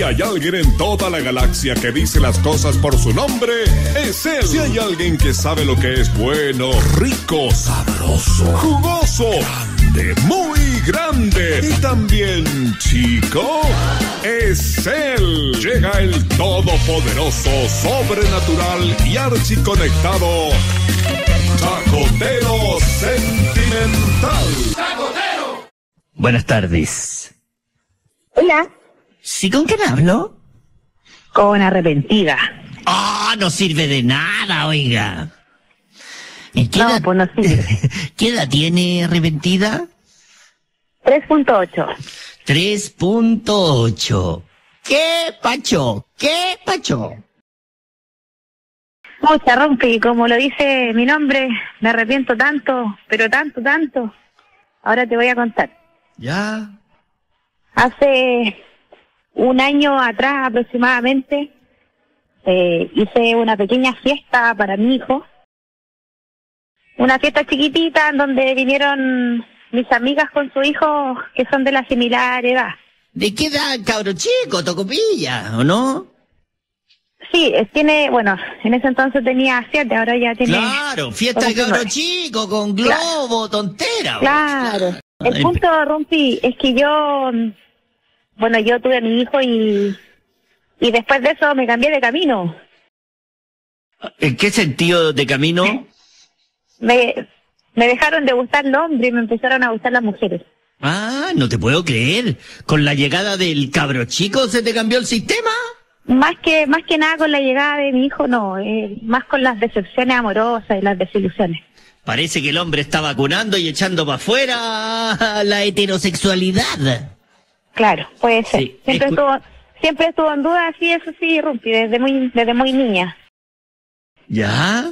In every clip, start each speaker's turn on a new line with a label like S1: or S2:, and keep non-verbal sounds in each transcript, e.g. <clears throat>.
S1: Si hay alguien en toda la galaxia que dice las cosas por su nombre, es él. Si hay alguien que sabe lo que es bueno, rico, sabroso, jugoso, grande, muy grande y también chico, es él. Llega el todopoderoso, sobrenatural y archiconectado. Chacotero sentimental.
S2: Buenas tardes.
S3: Hola,
S2: ¿Sí con quién hablo?
S3: con arrepentida.
S2: Ah, no sirve de nada, oiga. ¿En ¿Qué,
S3: No,
S2: edad,
S3: pues no sirve. <laughs>
S2: ¿Qué edad tiene arrepentida?
S3: 3.8.
S2: 3.8. ¿Qué pacho? ¿Qué pacho?
S3: Mucha rompi, como lo dice mi nombre, me arrepiento tanto, pero tanto, tanto. Ahora te voy a contar.
S2: Ya.
S3: Hace un año atrás aproximadamente, eh, hice una pequeña fiesta para mi hijo. Una fiesta chiquitita en donde vinieron mis amigas con su hijo que son de la similar edad.
S2: ¿De qué edad, cabro chico, tocopilla, o no?
S3: Sí, eh, tiene, bueno, en ese entonces tenía siete, ahora ya tiene...
S2: Claro, fiesta de cabro chico, con globo, tontera.
S3: Claro. El
S2: Ay,
S3: punto, Rumpi, es que yo, bueno, yo tuve a mi hijo y, y después de eso me cambié de camino.
S2: ¿En qué sentido de camino?
S3: Me, me dejaron de gustar los hombres y me empezaron a gustar las mujeres.
S2: Ah, no te puedo creer. ¿Con la llegada del cabro chico se te cambió el sistema?
S3: Más que, más que nada con la llegada de mi hijo, no, eh, más con las decepciones amorosas y las desilusiones.
S2: Parece que el hombre está vacunando y echando para afuera la heterosexualidad.
S3: Claro, puede ser.
S2: Sí,
S3: siempre
S2: escu-
S3: estuvo, siempre estuvo en duda, sí, eso sí, Rumpi, desde muy, desde muy niña.
S2: ¿Ya?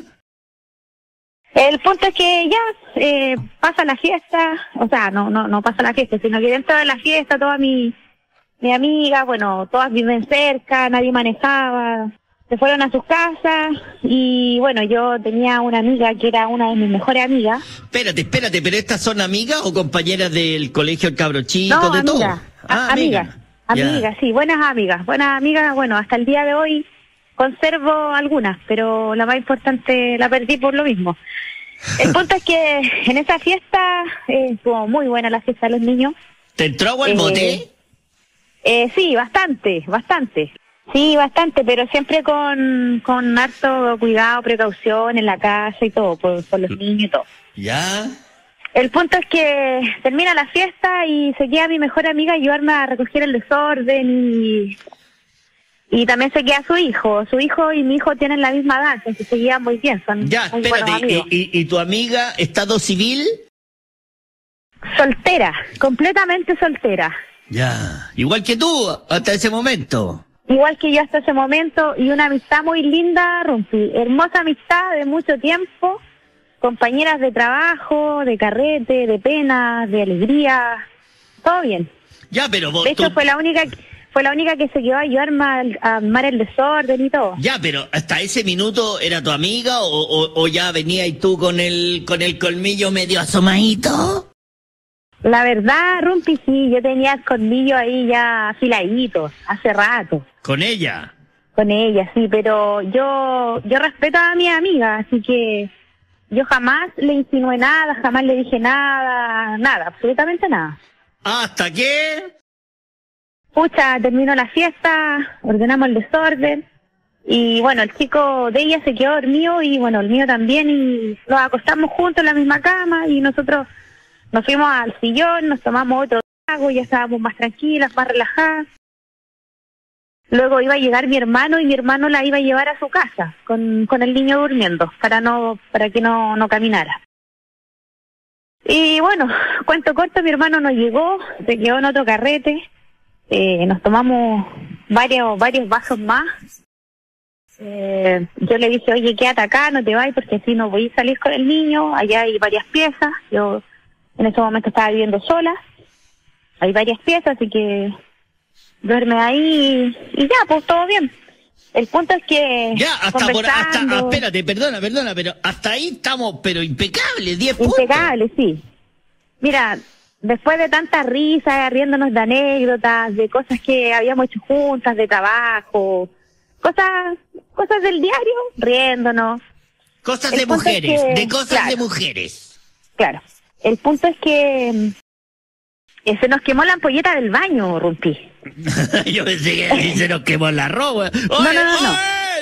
S3: El punto es que ya eh, pasa la fiesta, o sea, no, no, no pasa la fiesta, sino que dentro de la fiesta todas mis mi amigas, bueno, todas viven cerca, nadie manejaba, se fueron a sus casas y bueno, yo tenía una amiga que era una de mis mejores amigas.
S2: Espérate, espérate, pero estas son amigas o compañeras del colegio El Cabro Chico,
S3: No,
S2: de todo. Ah,
S3: amigas, amigas, sí, buenas amigas, buenas amigas, bueno, hasta el día de hoy conservo algunas, pero la más importante la perdí por lo mismo. El punto es que en esa fiesta eh, estuvo muy buena la fiesta de los niños.
S2: ¿Te entró agua al
S3: Eh,
S2: bote?
S3: Eh, sí, bastante, bastante. Sí, bastante, pero siempre con, con harto cuidado, precaución en la casa y todo, por, por los niños y todo.
S2: ¿Ya?
S3: El punto es que termina la fiesta y se queda mi mejor amiga a ayudarme a recoger el desorden y, y también se queda su hijo. Su hijo y mi hijo tienen la misma edad, entonces se llevan muy bien, son
S2: Ya,
S3: muy
S2: espérate.
S3: amigos.
S2: ¿Y, y, y tu amiga, estado civil?
S3: Soltera, completamente soltera.
S2: Ya. Igual que tú, hasta ese momento.
S3: Igual que yo hasta ese momento, y una amistad muy linda, Rumpi. Hermosa amistad de mucho tiempo, compañeras de trabajo, de carrete, de pena, de alegría, todo bien.
S2: Ya, pero vos.
S3: De hecho,
S2: tú-
S3: fue la única, fue la única que se quedó a ayudarme a, a armar el desorden y todo.
S2: Ya, pero hasta ese minuto era tu amiga o, o, o ya venía y tú con el con el colmillo medio asomadito.
S3: La verdad, Rumpi, sí, yo tenía el colmillo ahí ya afiladito, hace rato,
S2: Con ella.
S3: con ella, sí, pero yo, yo respeto a mi amiga, así que yo jamás le insinué nada, jamás le dije nada, nada, absolutamente nada.
S2: ¿Hasta qué?
S3: Pucha, terminó la fiesta, ordenamos el desorden, y bueno, el chico de ella se quedó dormido y bueno, el mío también, y nos acostamos juntos en la misma cama y nosotros nos fuimos al sillón, nos tomamos otro trago, ya estábamos más tranquilas, más relajadas. Luego iba a llegar mi hermano y mi hermano la iba a llevar a su casa con, con el niño durmiendo para no para que no, no caminara. Y bueno, <laughs> cuento corto, mi hermano no llegó, se quedó en otro carrete. Eh, nos tomamos varios varios vasos más. Eh, yo le dije, oye, quédate acá, no te vayas porque así no voy a salir con el niño. Allá hay varias piezas. Yo en ese momento estaba viviendo sola. Hay varias piezas, así que duerme ahí y ya, pues todo bien. El punto es que
S2: Ya, hasta por hasta ah, espérate, perdona, perdona, pero hasta ahí estamos pero impecables, 10 puntos.
S3: Impecable, sí. Mira, después de tantas risas, riéndonos de anécdotas, de cosas que habíamos hecho juntas, de trabajo, cosas, cosas del diario, riéndonos.
S2: Cosas
S3: El
S2: de
S3: es
S2: mujeres,
S3: que-
S2: de cosas
S3: claro.
S2: de mujeres.
S3: Claro. El punto es que eh, se nos quemó la ampolleta del baño, Rumpi. <laughs>
S2: Yo pensé que se nos quemó la ropa.
S3: No, no, no, no.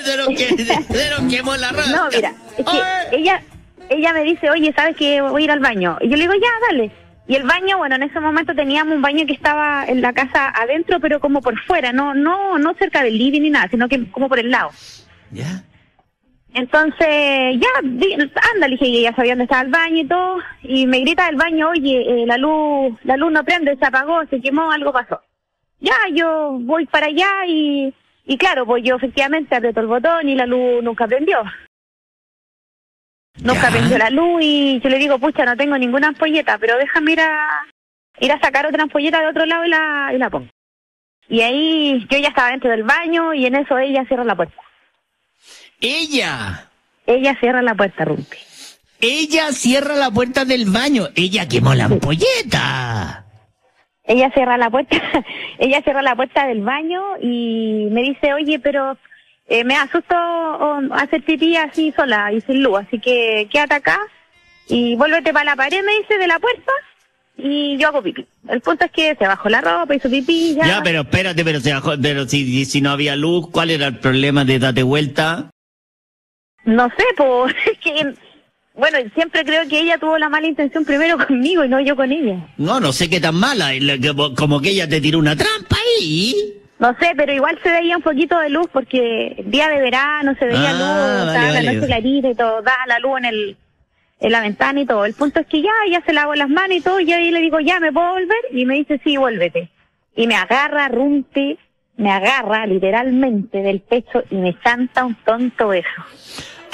S2: Se nos, que- <laughs> se nos quemó la ropa.
S3: No, mira, es que ella, ella me dice, oye, ¿sabes que voy a ir al baño? Y yo le digo, ya, dale. Y el baño, bueno, en ese momento teníamos un baño que estaba en la casa adentro, pero como por fuera, no, no, no cerca del living ni nada, sino que como por el lado.
S2: ¿Ya?
S3: Entonces, ya, anda, le dije, y ella sabía dónde estaba el baño y todo, y me grita del baño, oye, eh, la luz, la luz no prende, se apagó, se quemó, algo pasó. Ya, yo voy para allá y, y claro, pues yo efectivamente aprieto el botón y la luz nunca prendió. Nunca
S2: Ya.
S3: prendió la luz y yo le digo, pucha, no tengo ninguna ampolleta, pero déjame ir a, ir a sacar otra ampolleta de otro lado y la, y la pongo. Y ahí yo ya estaba dentro del baño y en eso ella cierra la puerta.
S2: Ella.
S3: Ella cierra la puerta, Rumpi.
S2: Ella cierra la puerta del baño. Ella quemó la ampolleta.
S3: Ella cierra la puerta, <laughs> ella cierra la puerta del baño y me dice, oye, pero eh, me asusto o, hacer pipí así sola y sin luz, así que quédate acá y vuélvete para la pared, me dice, de la puerta y yo hago pipí. El punto es que se bajó la ropa, hizo pipí, ya.
S2: Ya, pero espérate, pero, se bajó- pero si, si no había luz, ¿cuál era el problema de date vuelta?
S3: No sé, pues, <laughs> es que, bueno, siempre creo que ella tuvo la mala intención primero <laughs> conmigo y no yo con ella.
S2: No, no sé qué tan mala. Como que ella te tiró una trampa ahí.
S3: No sé, pero igual se veía un poquito de luz porque día de verano se veía
S2: Ah,
S3: luz,
S2: vale,
S3: la noche clarita y todo, da la luz en el en la ventana y todo. El punto es que ya, ya se lavó las manos y todo, y yo ahí le digo, ya, ¿me puedo volver? Y me dice, sí, vuélvete. Y me agarra, rumpi, me agarra literalmente del pecho y me chanta un tonto beso.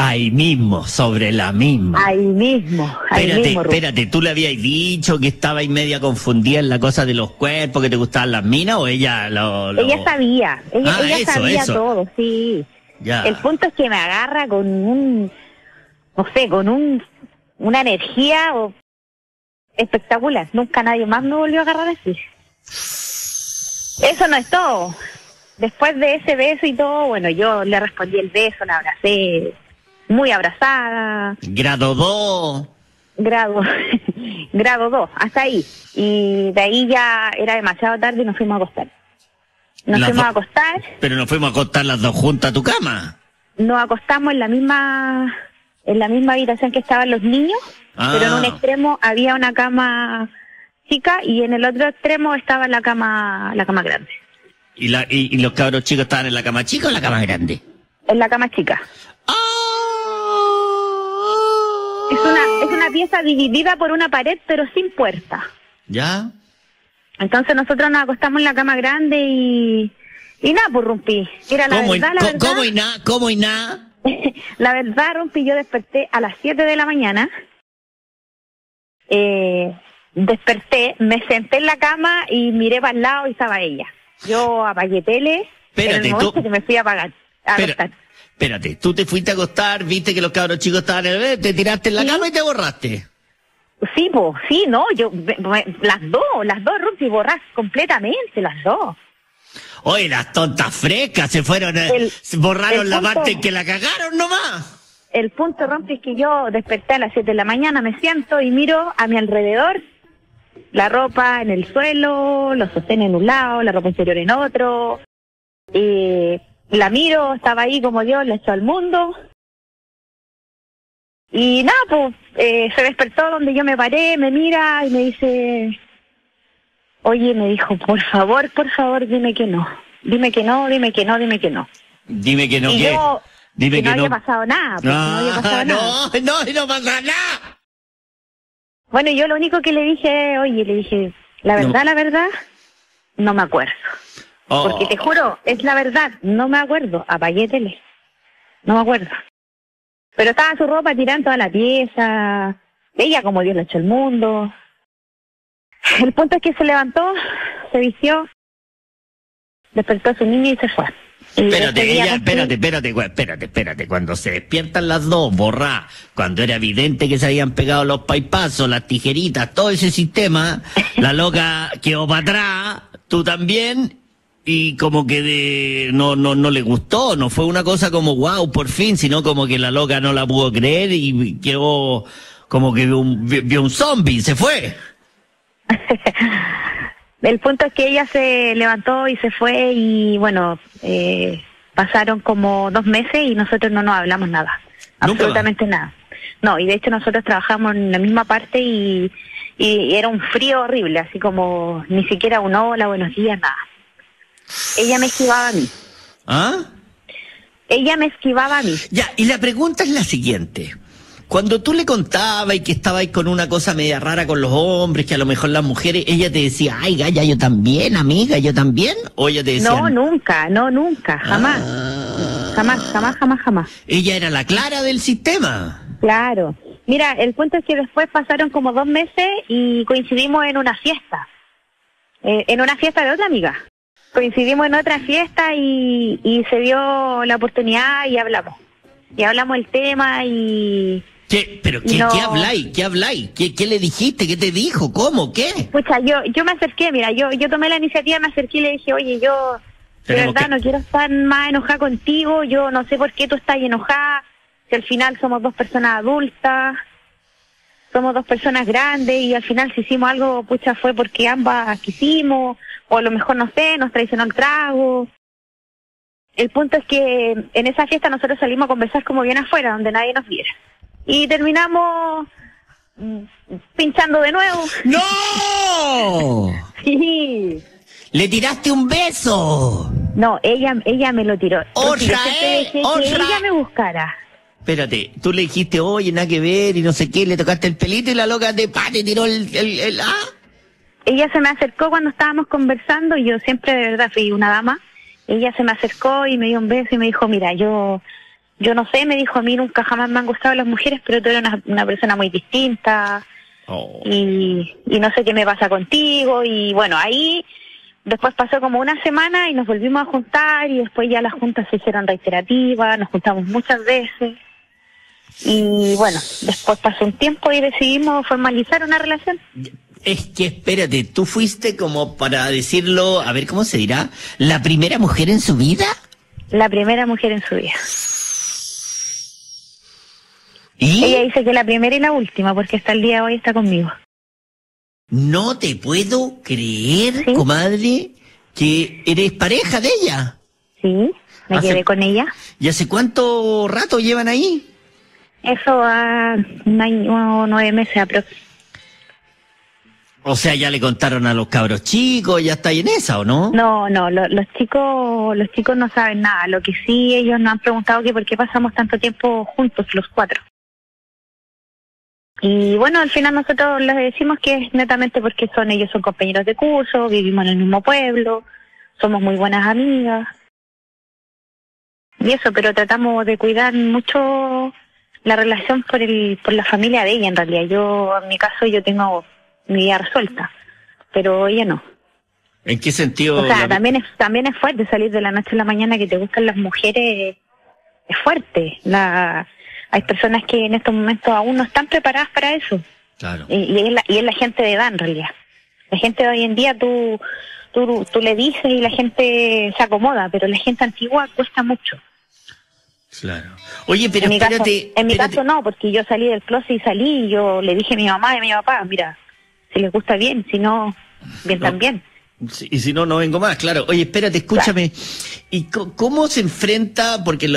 S2: Ahí mismo, sobre la misma.
S3: Ahí mismo, ahí
S2: espérate,
S3: mismo,
S2: espérate, ¿tú le habías dicho que estaba ahí media confundida en la cosa de los cuerpos, que te gustaban las minas o ella lo...? lo-
S3: Ella sabía, ella,
S2: Ah,
S3: ella
S2: eso,
S3: sabía
S2: eso.
S3: todo, sí.
S2: Ya.
S3: El punto es que me agarra con un, no sé, con un, una energía o- espectacular. Nunca nadie más me volvió a agarrar así. Eso no es todo. Después de ese beso y todo, bueno, yo le respondí el beso, la abracé, muy abrazada,
S2: Grado 2.
S3: grado, <laughs> grado 2, hasta ahí. Y de ahí ya era demasiado tarde y nos fuimos a acostar. Nos
S2: Las
S3: fuimos a acostar.
S2: Pero nos fuimos a acostar las dos juntas a tu cama.
S3: nos acostamos en la misma en la misma habitación que estaban los niños,
S2: Ah.
S3: pero en un extremo había una cama chica y en el otro extremo estaba la cama la cama grande.
S2: ¿Y, la, y, y los cabros chicos estaban en la cama chica o en la cama grande?
S3: En la cama chica.
S2: ¡Ah!
S3: Es una es una pieza dividida por una pared pero sin puerta.
S2: ¿Ya?
S3: Entonces nosotros nos acostamos en la cama grande y y nada, pues rompí. Era la
S2: ¿Cómo, y,
S3: verdad, la verdad.
S2: ¿Cómo y nada? ¿Cómo y nada? <laughs>
S3: la verdad, Rompi, yo desperté a las 7 de la mañana. Eh, desperté, me senté en la cama y miré para el lado y estaba ella. Yo apagué tele
S2: Espérate,
S3: en el momento
S2: tú-
S3: que me fui a apagar. A acostar.
S2: Espérate, tú te fuiste a acostar, viste que los cabros chicos estaban en el bebé, te tiraste en la
S3: Sí.
S2: cama y te borraste.
S3: Sí, po, sí, no, yo, me- me- las dos, las dos, Rompi, borras completamente, las dos.
S2: Oye, las tontas frescas se fueron, eh,
S3: El-
S2: se borraron la
S3: punto-
S2: parte en que la cagaron nomás.
S3: El punto, Rompi, es que yo desperté a las 7 de la mañana, me siento y miro a mi alrededor, la ropa en el suelo, los sostén en un lado, la ropa interior en otro. Y la miro, estaba ahí como Dios le echó al mundo. Y nada, pues eh, se despertó donde yo me paré, me mira y me dice, oye, me dijo, por favor, por favor, dime que no. Dime que no, dime que no, dime que no.
S2: Dime que no,
S3: y
S2: ¿qué?
S3: yo,
S2: Dime
S3: que
S2: que
S3: no,
S2: no.
S3: había pasado nada, pues, no había pasado
S2: Ah,
S3: nada. <laughs>
S2: no, no, no pasa nada.
S3: Bueno, yo lo único que le dije, oye, le dije, la
S2: No.
S3: verdad, la verdad, no me acuerdo.
S2: Oh,
S3: Porque te juro, es la verdad, no me acuerdo. Apagué tele. No me acuerdo. Pero estaba su ropa tirada en toda la pieza. Ella como Dios le echó el mundo. El punto es que se levantó, se vistió, despertó a su niño y se fue.
S2: Espérate, ella, espérate, espérate, espérate, espérate. Cuando se despiertan las dos, borra, cuando era evidente que se habían pegado los paipazos, las tijeritas, todo ese sistema, la loca quedó para atrás, tú también, y como que de, no, no, no le gustó, no fue una cosa como wow, por fin, sino como que la loca no la pudo creer y quedó como que vio un, vio un zombie, se fue. <laughs>
S3: El punto es que ella se levantó y se fue y bueno, eh, pasaron como dos meses y nosotros no nos hablamos nada, absolutamente nada. No, y de hecho nosotros trabajamos en la misma parte y, y era un frío horrible, así como ni siquiera un hola, buenos días, nada. Ella me esquivaba a mí.
S2: ¿Ah?
S3: Ella me esquivaba a mí.
S2: Ya, y la pregunta es la siguiente. Cuando tú le contabas y que estabais con una cosa media rara con los hombres, que a lo mejor las mujeres, ella te decía, ay, Gaya, yo también, amiga, yo también, o ella te decía...
S3: No, nunca, no, nunca, jamás. Ah. Jamás, jamás, jamás, jamás.
S2: Ella era la clara del sistema.
S3: Claro. Mira, el punto es que después pasaron como dos meses y coincidimos en una fiesta. Eh, en una fiesta de otra amiga. Coincidimos en otra fiesta y, y se dio la oportunidad y hablamos. Y hablamos el tema y
S2: ¿Qué? ¿Pero qué, ¿qué habláis? ¿Qué habláis? ¿Qué, ¿Qué le dijiste? ¿Qué te dijo? ¿Cómo? ¿Qué?
S3: Escucha, yo, yo me acerqué, mira, yo, yo tomé la iniciativa, me acerqué y le dije, oye, yo de verdad no quiero estar más enojada contigo, yo no sé por qué tú estás enojada, si al final somos dos personas adultas, somos dos personas grandes y al final si hicimos algo, pucha, fue porque ambas quisimos, o a lo mejor, no sé, nos traicionó el trago. El punto es que en esa fiesta nosotros salimos a conversar como bien afuera, donde nadie nos viera y terminamos mm, pinchando de nuevo.
S2: ¡No! <laughs>
S3: sí.
S2: ¿Le tiraste un beso?
S3: No, ella, ella me lo tiró.
S2: ¡Otra, eh!
S3: ¡Otra! Que ella me buscara.
S2: Espérate, tú le dijiste, oye, nada que ver y no sé qué, le tocaste el pelito y la loca te, pa, te tiró el, el, el, ¿ah?
S3: Ella se me acercó cuando estábamos conversando y yo siempre de verdad fui una dama. Ella se me acercó y me dio un beso y me dijo, mira, yo yo no sé, me dijo a mí nunca jamás me han gustado las mujeres, pero tú eres una, persona muy distinta
S2: oh.
S3: y, y no sé qué me pasa contigo y bueno, ahí después pasó como una semana y nos volvimos a juntar y después ya las juntas se hicieron reiterativas, nos juntamos muchas veces y bueno, después pasó un tiempo y decidimos formalizar una relación.
S2: Es que espérate, tú fuiste como para decirlo, a ver cómo se dirá, la primera mujer en su vida.
S3: La primera mujer en su vida. Ella dice que la primera y la última, porque hasta el día de hoy está conmigo.
S2: No te puedo creer, comadre, que eres pareja de ella.
S3: Sí, me quedé con ella.
S2: ¿Y hace cuánto rato llevan ahí?
S3: Eso va un año, nueve meses aproximadamente.
S2: O sea, ya le contaron a los cabros chicos, ya está ahí en esa, ¿o no?
S3: No, no, los chicos, los chicos no saben nada. Lo que sí ellos nos han preguntado que por qué pasamos tanto tiempo juntos los cuatro. Y bueno, al final nosotros les decimos que es netamente porque son ellos son compañeros de curso, vivimos en el mismo pueblo, somos muy buenas amigas. Y eso, pero tratamos de cuidar mucho la relación por el por la familia de ella en realidad. Yo en mi caso yo tengo mi vida resuelta, pero ella no.
S2: ¿En qué sentido?
S3: O sea, también es también es fuerte salir de la noche a la mañana que te gustan las mujeres, es fuerte. La hay personas que en estos momentos aún no están preparadas para eso.
S2: Claro.
S3: Y, es, la, y es la gente de edad en realidad. La gente de hoy en día tú, tú, tú le dices y la gente se acomoda, pero la gente antigua cuesta mucho.
S2: Claro. Oye, pero
S3: en
S2: espérate.
S3: Mi caso, en mi caso no, porque yo salí del closet y salí y yo le dije a mi mamá y a mi papá, mira, si les gusta bien, si no, bien también.
S2: Y si no, no vengo más, claro. Oye, espérate, escúchame. ¿Y cómo se enfrenta? Porque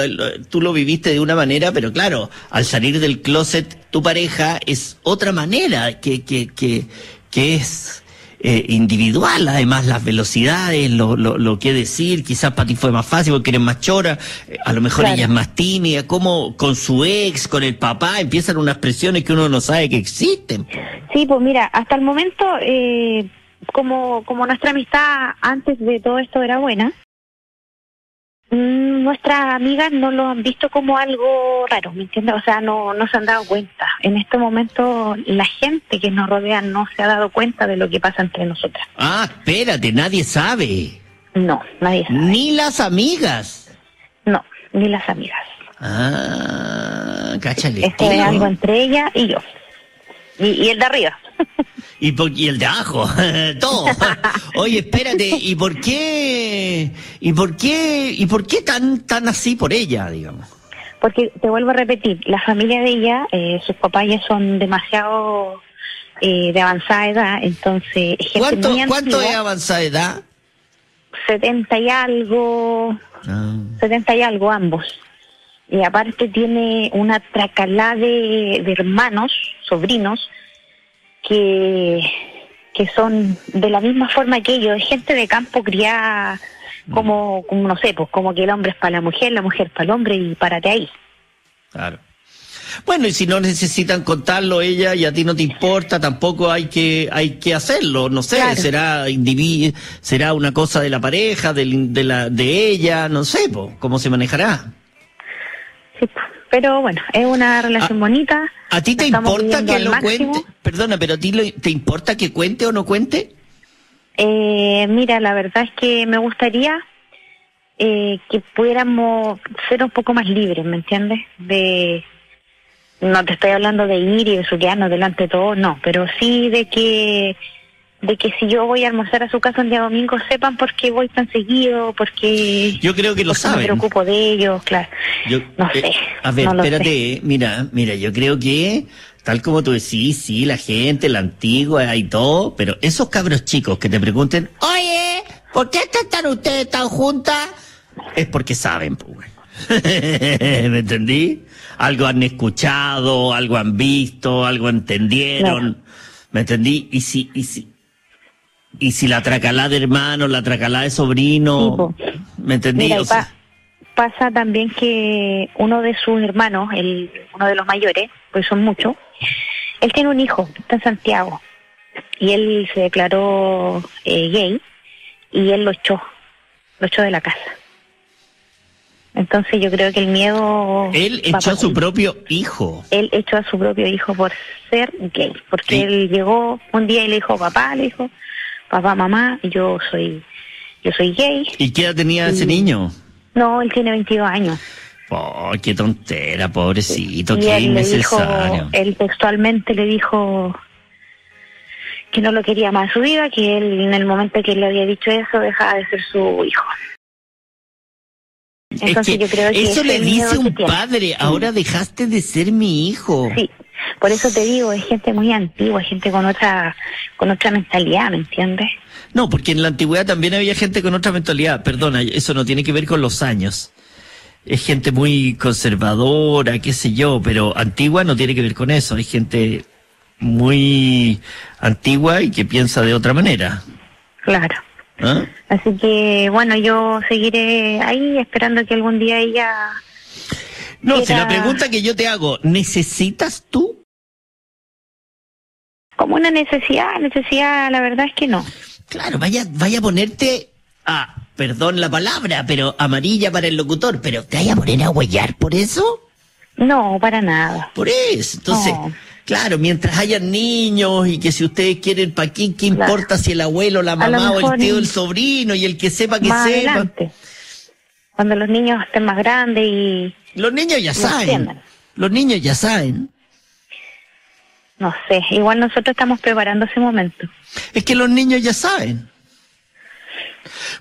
S2: tú lo viviste de una manera, pero claro, al salir del closet, tu pareja es otra manera que, que, que, que es eh, individual. Además, las velocidades, lo, lo, lo, que decir, quizás para ti fue más fácil porque eres más chora, eh, a lo mejor ella es más tímida. ¿Cómo con su ex, con el papá, empiezan unas presiones que uno no sabe que existen?
S3: Sí, pues mira, hasta el momento. Eh como, como nuestra amistad antes de todo esto era buena, mm, nuestras amigas no lo han visto como algo raro, ¿me entiendes? O sea, no, no se han dado cuenta. En este momento la gente que nos rodea no se ha dado cuenta de lo que pasa entre nosotras.
S2: Ah, espérate, nadie sabe.
S3: No, nadie sabe.
S2: Ni las amigas.
S3: ni las amigas.
S2: Ah, cáchale.
S3: Esto es algo entre ella y yo. Y, y el de arriba. <laughs>
S2: Y, por- y el de abajo, <laughs> todo. <laughs> Oye, espérate, ¿y por qué, y por qué, y por qué tan, tan así por ella, digamos?
S3: Porque te vuelvo a repetir, la familia de ella, eh, sus papás ya son demasiado eh, de avanzada edad, entonces gente
S2: ¿Cuánto,
S3: muy
S2: cuánto es avanzada edad?
S3: 70 y algo,
S2: Ah,
S3: 70 y algo ambos. Y aparte tiene una tracalá de, de hermanos, sobrinos, que, que son de la misma forma que ellos, gente de campo criada como, como no sé, pues como que el hombre es para la mujer, la mujer para el hombre y párate ahí.
S2: claro. Bueno, y si no necesitan contarlo ella y a ti no te importa, tampoco hay que hay que hacerlo. No sé,
S3: Claro.
S2: será será una cosa de la pareja, del- de, la de ella, no sé, po, cómo se manejará.
S3: Sí, pero bueno, es una relación bonita.
S2: ¿A ti te importa que lo
S3: máximo.
S2: cuente? Perdona, pero ¿a ti lo- te importa que cuente o no cuente?
S3: Eh, mira, la verdad es que me gustaría eh, que pudiéramos ser un poco más libres, ¿me entiendes? De no te estoy hablando de ir y de suquearnos delante de todo, no, pero sí de que de que si yo voy a almorzar a su casa un día domingo sepan por qué voy tan seguido, porque
S2: Yo creo que lo
S3: porque me
S2: saben.
S3: preocupo de ellos, claro.
S2: Yo-
S3: no
S2: eh,
S3: sé.
S2: a ver,
S3: no
S2: espérate,
S3: sé.
S2: mira, mira, yo creo que, tal como tú decís, sí, la gente, la antigua y todo, pero esos cabros chicos que te pregunten, oye, ¿por qué están ustedes tan juntas? Es porque saben, pues. <laughs> ¿Me entendí? Algo han escuchado, algo han visto, algo entendieron. ¿Me entendí? Y si, y si, y si la tracalá de hermano, la tracalá de sobrino,
S3: Sí.
S2: ¿me entendí?
S3: Mira, y
S2: O sea,
S3: pa- pasa también que uno de sus hermanos, el, uno de los mayores, pues son muchos, él tiene un hijo, está en Santiago, y él se declaró eh, gay, y él lo echó, lo echó de la casa. Entonces yo creo que el miedo...
S2: Él echó a su propio hijo.
S3: Él echó a su propio hijo por ser gay, porque
S2: Sí.
S3: él llegó un día y le dijo, papá, le dijo, papá, mamá, yo soy, yo soy gay.
S2: ¿Y qué edad tenía ese niño?
S3: No, él tiene 22 años.
S2: Oh, qué tontera, pobrecito,
S3: y
S2: qué
S3: él le dijo,
S2: innecesario.
S3: él textualmente le dijo que no lo quería más en su vida, que él en el momento que le había dicho eso dejaba de ser su hijo.
S2: Es
S3: Entonces
S2: que
S3: yo creo que
S2: eso le dice un
S3: tiene.
S2: padre, ahora dejaste de ser mi hijo.
S3: Sí, por eso te digo, es gente muy antigua, gente con otra con otra mentalidad, ¿me entiendes?
S2: No, porque en la antigüedad también había gente con otra mentalidad. Perdona, eso no tiene que ver con los años. Es gente muy conservadora, qué sé yo, pero antigua no tiene que ver con eso. Hay gente muy antigua y que piensa de otra manera.
S3: Claro.
S2: ¿Ah?
S3: Así que bueno, yo seguiré ahí esperando que algún día ella
S2: No, si la pregunta que yo te hago, ¿necesitas tú?
S3: como una necesidad, necesidad, la verdad es que no.
S2: Claro, vaya, vaya a ponerte a, perdón la palabra, pero amarilla para el locutor, pero ¿te vaya a poner a huellar por eso?
S3: No, para nada.
S2: Por eso. Entonces,
S3: No.
S2: claro, mientras hayan niños y que si ustedes quieren pa' aquí, ¿qué
S3: Claro.
S2: importa si el abuelo, la mamá o el tío, el sobrino y el que sepa que
S3: más
S2: sepa?
S3: adelante. Cuando los niños estén más grandes y
S2: Los niños ya saben.
S3: entiendan.
S2: Los niños ya saben.
S3: no sé, igual nosotros estamos preparando ese momento.
S2: Es que los niños ya saben.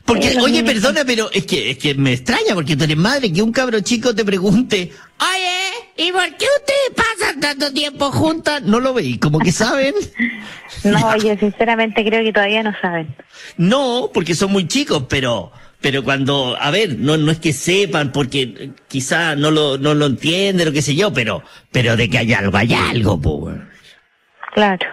S2: Porque, oye, perdona, pero es que, es que me extraña porque tú eres madre que un cabro chico te pregunte, oye, ¿y por qué ustedes pasan tanto tiempo juntas? No lo veis, como que saben. <laughs>
S3: No, yo sinceramente creo que todavía no saben.
S2: No, porque son muy chicos, pero, pero cuando, a ver, no, no es que sepan, porque quizá no lo, no lo entienden o qué sé yo, pero, pero de que hay algo, hay algo, pues.
S3: Claro.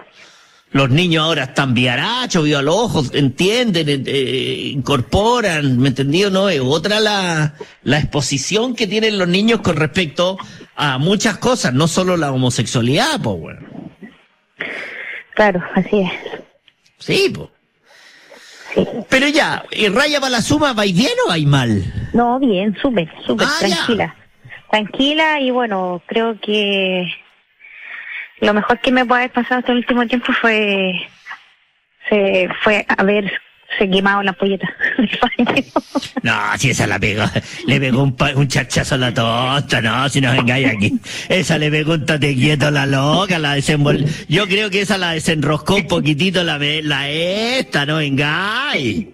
S2: Los niños ahora están viarachos, vio a los ojos, entienden, eh, eh, incorporan, ¿me entendió? No, es otra la, la exposición que tienen los niños con respecto a muchas cosas, no solo la homosexualidad, pues, bueno.
S3: Claro, así es.
S2: Sí, pues.
S3: Sí.
S2: Pero ya, ¿y raya para la suma, ¿vais bien o vais mal?
S3: No, bien, súper, súper,
S2: Ah, ya.
S3: tranquila. Tranquila y bueno, creo que lo mejor que me puede haber pasado este último tiempo fue, se, fue haber se polletas del baño.
S2: No, si esa la pegó, le pegó un, un chachazo a la tonta, no, si nos engaña aquí. Esa le pegó un tate quieto a la loca, la desenvol... Yo creo que esa la desenroscó un poquitito la, la esta, no engañe.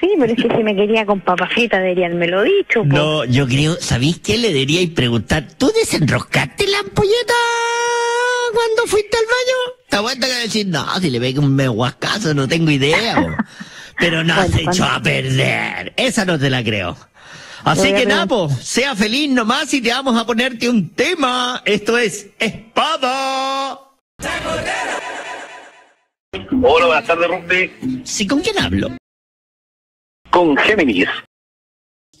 S3: Sí, pero es que si me quería con papas fritas deberían me lo dicho.
S2: No, yo creo, ¿sabéis qué le deberíais preguntar? ¿Tú desenroscaste la ampolleta cuando fuiste al baño? Te vuelta que decir, no, si le pegué un meguascazo, no tengo idea. bo. Pero no
S3: Bueno,
S2: se echó a perder. Esa no te la creo. Así que. Napo, sea feliz nomás y te vamos a ponerte un tema. Esto es Espada.
S4: Hola, buenas tardes, Rumpi.
S2: ¿Sí con quién hablo?
S4: Con Géminis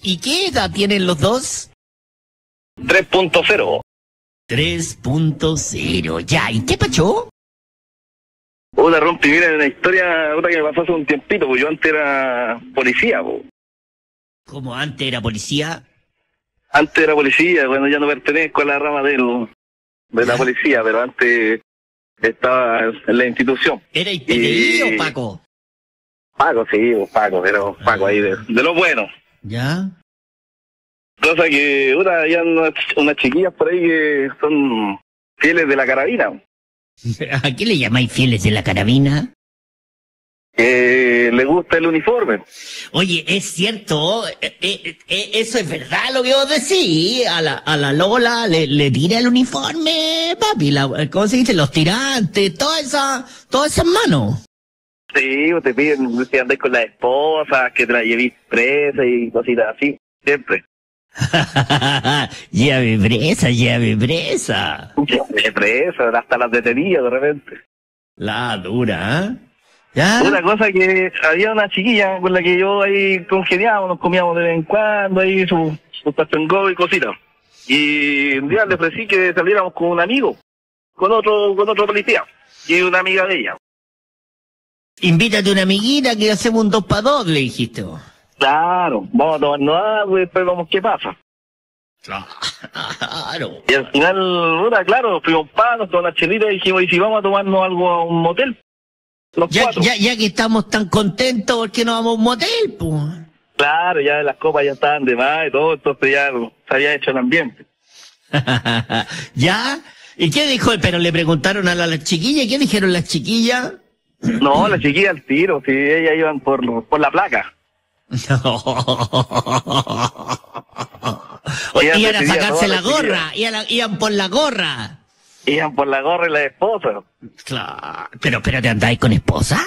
S2: ¿Y qué edad tienen los dos?
S4: 3.0.
S2: 3.0. Ya, ¿y qué pacho?
S4: Hola, Rumpi, mira, una historia otra que me pasó hace un tiempito, porque yo antes era policía, po.
S2: Como antes era policía.
S4: Antes era policía, bueno, ya no pertenezco a la rama del, de la policía, pero antes estaba en la institución.
S2: ¿Era PDI
S4: Y-
S2: o Paco?
S4: Paco, sí, Paco, pero Paco ahí de, de lo bueno.
S2: ¿Ya?
S4: Cosa que una, hay unas, unas chiquillas por ahí que son fieles de la carabina, <laughs>
S2: ¿A qué le llamáis fieles de la carabina?
S4: que le gusta el uniforme.
S2: Oye, es cierto, eh, eh, eh, eso es verdad lo que vos decís. A la, a la Lola le, le tira el uniforme, papi. La, ¿Cómo se dice? Los tirantes, todas esas, todas esas manos.
S4: Sí, te piden que andes con la esposa, que te la lleves presa y cositas así, siempre. <laughs>
S2: llave presa, llave presa.
S4: De presa, hasta las detenidas de repente.
S2: La dura, ¿eh? ¿Ya?
S4: Una cosa que había una chiquilla con la que yo ahí congeniábamos, nos comíamos de vez en cuando, ahí su, su tachango y cositas. Y un día le ofrecí que saliéramos con un amigo, con otro, con otro policía, y una amiga de ella.
S2: Invítate a una amiguita que hacemos un dos para dos, le dijiste vos.
S4: Claro, vamos a tomarnos algo y después vamos qué pasa.
S2: Claro.
S4: Y al final, claro, fuimos panos, con una chelita y dijimos, ¿y si vamos a tomarnos algo a un motel? Los
S2: Ya,
S4: cuatro.
S2: ya, ya que estamos tan contentos, ¿por qué no vamos a un motel, pues?
S4: Claro, ya las copas ya estaban de más y todo, entonces ya se había hecho el ambiente. <laughs>
S2: ¿Ya? ¿Y qué dijo? Pero le preguntaron a la, la chiquilla, ¿y qué dijeron las chiquillas?
S4: No, la chiquilla al tiro, si ellas iban por, por la placa. <laughs> Ella
S2: iban a sacarse la gorra, iban, a- iban por la gorra.
S4: Iban por la gorra y la esposa.
S2: Claro. Pero, pero te andáis con esposa?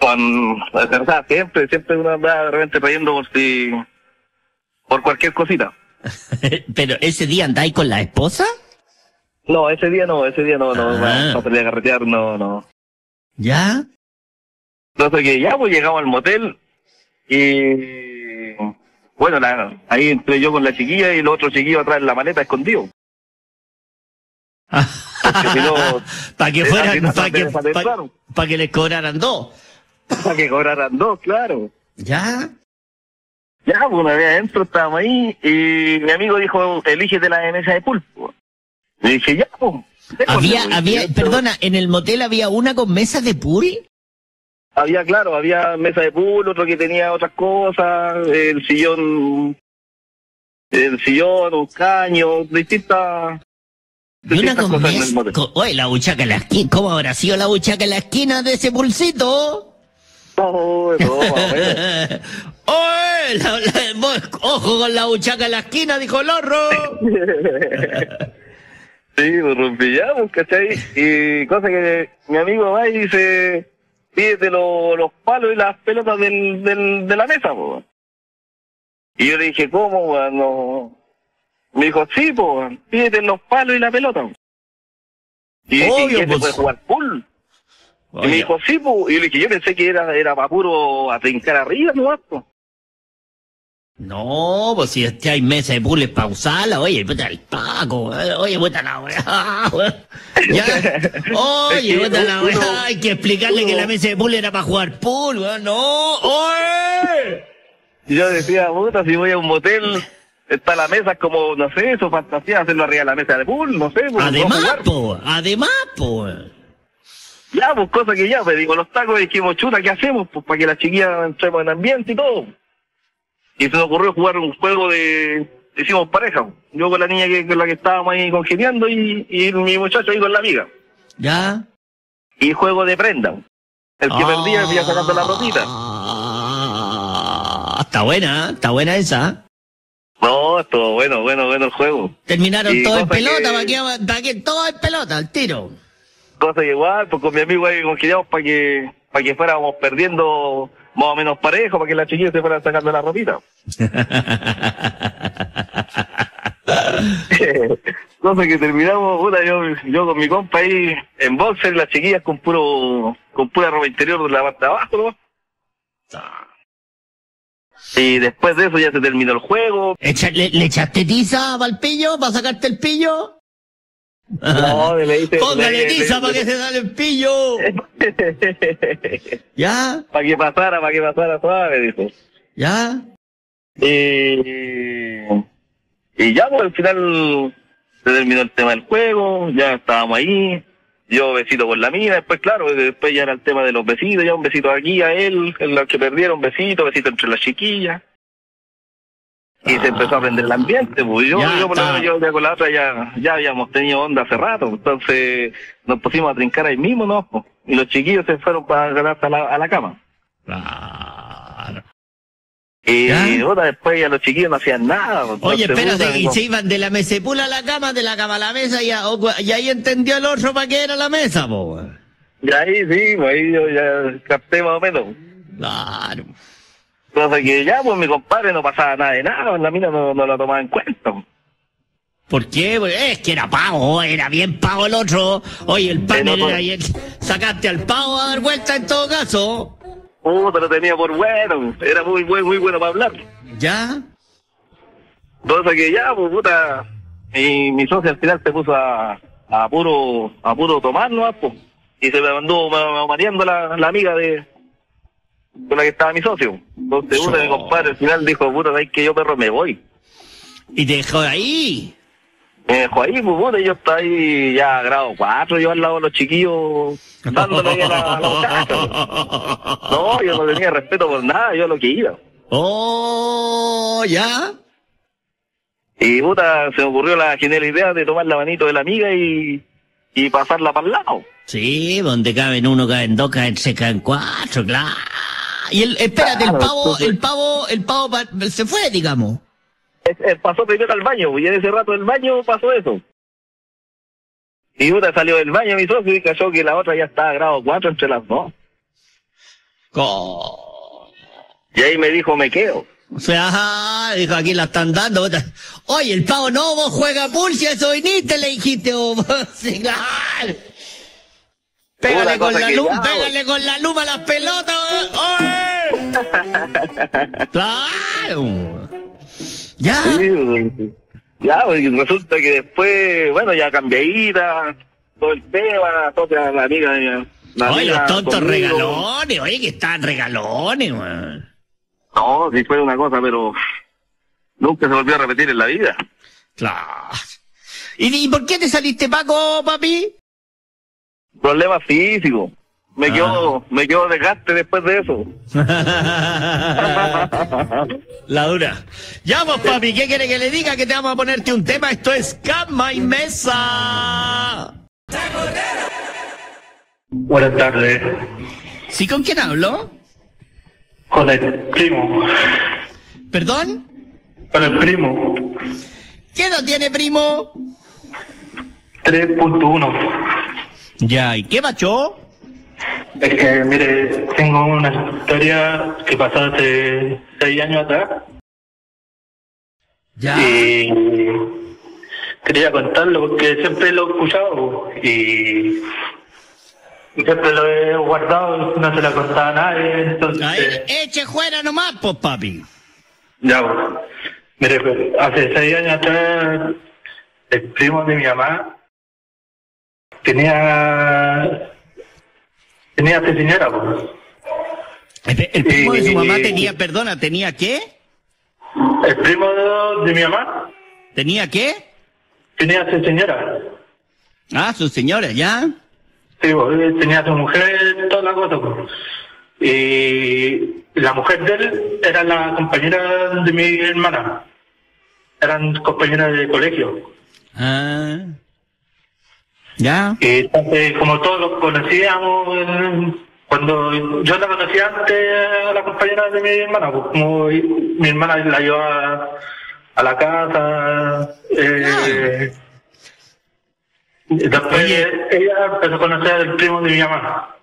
S4: Con, o sea, siempre, siempre uno anda de repente trayendo por si, por cualquier cosita. <laughs>
S2: pero ese día andáis con la esposa?
S4: No, ese día no, ese día no, no,
S2: Ah.
S4: no a carretear, no, no.
S2: ¿Ya?
S4: Entonces que ya pues llegamos al motel y bueno, la- ahí entré yo con la chiquilla y los otros chiquillos atrás en la maleta escondido. <laughs>
S2: Para que
S4: eh,
S2: fueran, para
S4: se
S2: que,
S4: desatensaron.
S2: pa- pa que les cobraran dos.
S4: para que cobraran dos, claro.
S2: ¿Ya?
S4: Ya, pues una vez adentro estábamos ahí y mi amigo dijo, elígete la mesa de pulpo. Le dije, ya, pues.
S2: Había,
S4: pues.
S2: había, perdona, en el motel había una con mesa de pool.
S4: Había, claro, había mesa de pool, otro que tenía otras cosas, el sillón, el sillón, un caño, distintas...
S2: Y una
S4: distintas cosas en el motel.
S2: Oye, la buchaca en la esquina. ¿Cómo habrá sido la buchaca en la esquina de ese pulsito?
S4: No, no, más o menos. <laughs>
S2: ¡Oye! la- la- vos, ojo con la buchaca en la esquina, dijo el horro. <laughs>
S4: Sí, pues rompillamos, ¿cachai? Y cosa que mi amigo va y dice, pídete lo- los palos y las pelotas del, del, de la mesa, pues. Y yo le dije, ¿cómo, weón? No. Me dijo, sí, pues, pídete los palos y la pelota. Y dije,
S2: Obvio,
S4: ¿qué,
S2: pues.
S4: se puede jugar pool? Y me dijo, sí, pues. Y yo le dije, yo pensé que era, era para puro a trincar arriba, ¿no? pues.
S2: No, pues si este hay mesa de pool es pa' usarla, oye, puta el Paco, eh, oye, puta la weá. <laughs> Ya, <laughs> oye, puta la weá, hay que explicarle que la mesa de pool era para jugar pool, weón, no, oye.
S4: Yo decía, puta, si voy a un motel, está la mesa como, no sé, eso fantasía, hacerlo arriba de la mesa de pool, no sé, pues, no
S2: Además,
S4: jugar.
S2: po, además, po.
S4: Ya, pues cosa que ya, pedimos los tacos y dijimos, chuta, ¿qué hacemos? Pues para que las chiquillas entremos en ambiente y todo. Y se nos ocurrió jugar un juego de, hicimos pareja. Yo con la niña que, con la que estábamos ahí congeniando y, y mi muchacho ahí con la amiga.
S2: ¿Ya?
S4: Y juego de prenda. El que perdía iba sacando la ropita.
S2: Ah, está buena, está buena esa.
S4: No, estuvo bueno, bueno, bueno el juego.
S2: Terminaron
S4: Y
S2: todo en pelota, para que, para que todo en pelota, al tiro.
S4: Cosa que igual, pues con mi amigo ahí congeniamos para que, para que fuéramos perdiendo más o menos parejo, para que las chiquillas se fueran sacando la ropita. <laughs> Cosa que terminamos, puta, yo, yo con mi compa ahí en boxer, las chiquillas con puro, con pura ropa interior de la parte de abajo, ¿no? Y después de eso ya se terminó el juego.
S2: ¿Le, le echaste tiza para el pillo, para sacarte el pillo?
S4: No, le hice- <laughs>
S2: Póngale
S4: le-
S2: tiza para que se sale el pillo. <laughs> ¿Ya?
S4: para que pasara, para que pasara suave, dijo.
S2: ¿Ya?
S4: Y, y ya, pues al final se terminó el tema del juego, ya estábamos ahí, yo besito con la mina, después claro, después ya era el tema de los besitos, ya un besito aquí a él, en los que perdieron, besito, besito entre las chiquillas. Y se empezó a aprender el ambiente, pues yo,
S2: Ya
S4: yo por lo menos yo ya con la otra ya, ya habíamos tenido onda hace rato, entonces nos pusimos a trincar ahí mismo, ¿no? Y los chiquillos se fueron para ganarse a la, a la cama.
S2: Claro.
S4: Y puta, después ya los chiquillos no hacían nada. pues,
S2: Oye,
S4: entonces,
S2: espérate, y
S4: digo,
S2: se iban de la mesepula a la cama, de la cama a la mesa, y, a- o- y ahí entendió el otro para qué era la mesa, po.
S4: Y ahí sí, pues ahí yo ya capté más o menos.
S2: Claro.
S4: Entonces que ya, pues mi compadre no pasaba nada de nada, la mina no, no la tomaba en cuenta.
S2: ¿Por qué? Porque es que era pavo, era bien pavo el otro. Oye, el
S4: otro-
S2: era bien- Sacaste al pavo a dar vuelta en todo caso.
S4: Puta, lo tenía por bueno, era muy buen, muy bueno para hablar.
S2: ¿Ya?
S4: Entonces que ya, pues puta, y mi socio al final se puso a, a puro, a puro tomar nomás, pues. Y se me mandó ma- mareando la, la amiga de, con la que estaba mi socio. Entonces puta, mi compadre al final dijo, puta, sabes que yo perro me voy.
S2: Y te dejó ahí.
S4: Me dejó ahí, pues puta, yo estaba ahí ya grado 4, yo al lado de los chiquillos, dándole ahí a la, a la muchacha. <laughs> No, yo no tenía respeto por nada, yo lo que iba.
S2: Oh, ¿ya?
S4: Y puta, se me ocurrió la genial idea de tomar la manito de la amiga y, y pasarla para el lado.
S2: Sí, donde caben uno, caben dos, caben tres, caben cuatro, claro. Y el, espérate, el pavo,
S4: entonces-
S2: el pavo, el pavo pa- se fue, digamos.
S4: Es- él pasó primero al baño, y en ese rato del baño pasó eso. Y puta salió del baño mi socio y cachó que la otra ya estaba a grado 4 entre las dos.
S2: Co-
S4: Y ahí me dijo, me quedo.
S2: O sea, ajá, dijo, aquí la están dando. Oye, el pavo no, vos juega pool, si eso viniste, le dijiste. oh, <laughs> sí, claro. Pégale con la luma,
S4: ya,
S2: pégale con la luma a las pelotas. ¡Oye! claro. <laughs> Ya.
S4: Sí, ya, pues, resulta que después, bueno, ya cambiadita, todo el tema, toda la amiga de la
S2: Oye,
S4: amiga
S2: los tontos
S4: conmigo.
S2: regalones, oye, que están regalones, weón.
S4: No, sí fue una cosa, pero nunca se volvió a repetir en la vida.
S2: Claro. ¿Y, y por qué te saliste, Paco, papi?
S4: Problemas físicos. Me
S2: Ah.
S4: quedó, me quedó desgaste después de eso. <laughs>
S2: La dura. Ya vos, papi, ¿qué quiere que le diga? Que te vamos a ponerte un tema. Esto es Cama y Mesa.
S5: Buenas tardes.
S2: ¿Sí con quién hablo?
S5: Con el primo.
S2: ¿Perdón?
S5: Con el primo.
S2: ¿Qué edad tiene, primo?
S5: 3.1.
S2: Ya, ¿y qué macho?
S5: Es que, mire, tengo una historia que pasó hace 6 años atrás.
S2: Ya.
S5: Y quería contarlo porque siempre lo he escuchado y siempre lo he guardado no se lo he contado a nadie. Entonces,
S2: Ahí, eche fuera nomás, pues, papi.
S5: Ya, pues. Mire, pues, hace seis años atrás, el primo de mi mamá tenía. tenía señora, pues.
S2: El, el primo de su
S5: Eh,
S2: mamá tenía, perdona, ¿tenía qué?
S5: El primo de, de mi mamá
S2: ¿Tenía qué?
S5: tenía esta señora.
S2: Ah, su señora, ¿ya?
S5: Sí, pues, él tenía su mujer, toda la cosa. pues. Y la mujer de él era la compañera de mi hermana. Eran compañeras de colegio.
S2: Ah. Ya.
S5: Y entonces, como todos los conocíamos, cuando yo la conocía antes a la compañera de mi hermana, pues como mi hermana la llevaba a la casa, eh, y después
S2: Oye.
S5: ella empezó a conocer al primo de mi mamá.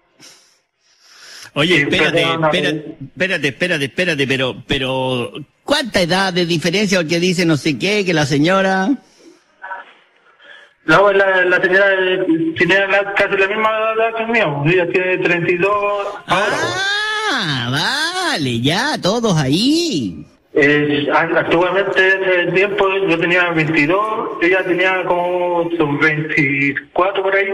S2: Oye, espérate, espérate, espérate, espérate, espérate, pero, pero, ¿cuánta edad de diferencia? Porque dice no sé qué, que la señora...
S5: Luego la, la señora eh, tenía la- casi la misma edad que el mío, ella tiene 32 ahora.
S2: Ah, vale, ya, todos ahí.
S5: Eh, actualmente en ese tiempo yo tenía 22, ella tenía como sus 24 por ahí.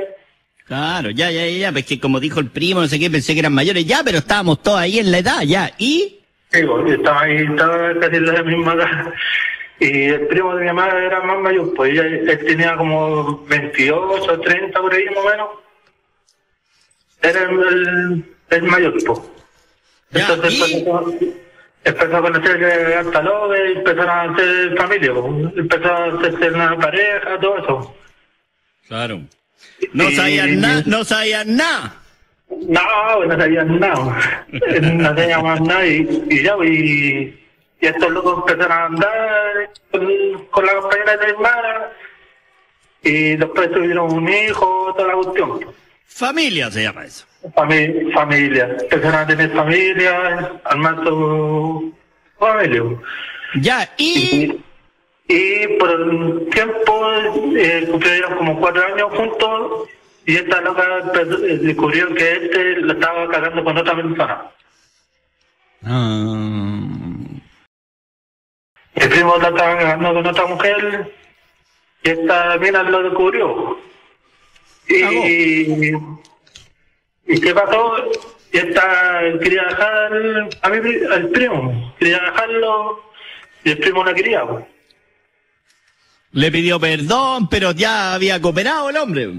S2: Claro, ya, ya, ya, pues que como dijo el primo, no sé qué, pensé que eran mayores, ya, pero estábamos todos ahí en la edad, ya, y...
S5: Digo, yo estaba ahí, estaba casi en la misma edad. Y el primo de mi mamá era más mayor, pues ella, él tenía como 28, 30 por ahí más o menos. Era el, el, el mayor, pues.
S2: Ya,
S5: Entonces
S2: y-
S5: empezó, empezó a conocer hasta luego y empezaron a hacer familia, pues. empezó a hacerse una pareja, todo eso.
S2: Claro. No
S5: Y-
S2: sabían nada, no sabían nada.
S5: No, no sabían nada. <laughs> No sabíamos nada y, y ya, y, y estos locos empezaron a andar con, con la compañera de mi hermana y después tuvieron un hijo, toda la cuestión.
S2: Familia se llama eso.
S5: Fami- familia. Empezaron a tener familia, armar su familia.
S2: Ya, y...
S5: Y, y por un tiempo eh, cumplieron como cuatro años juntos y esta loca eh, descubrió que este lo estaba cagando con otra persona.
S2: Ah,
S5: El primo la estaba con otra mujer y esta mina lo descubrió. Y, y qué pasó? Y esta quería dejar a mi al primo, quería dejarlo y el primo no quería. pues.
S2: le pidió perdón, pero ya había cooperado el hombre.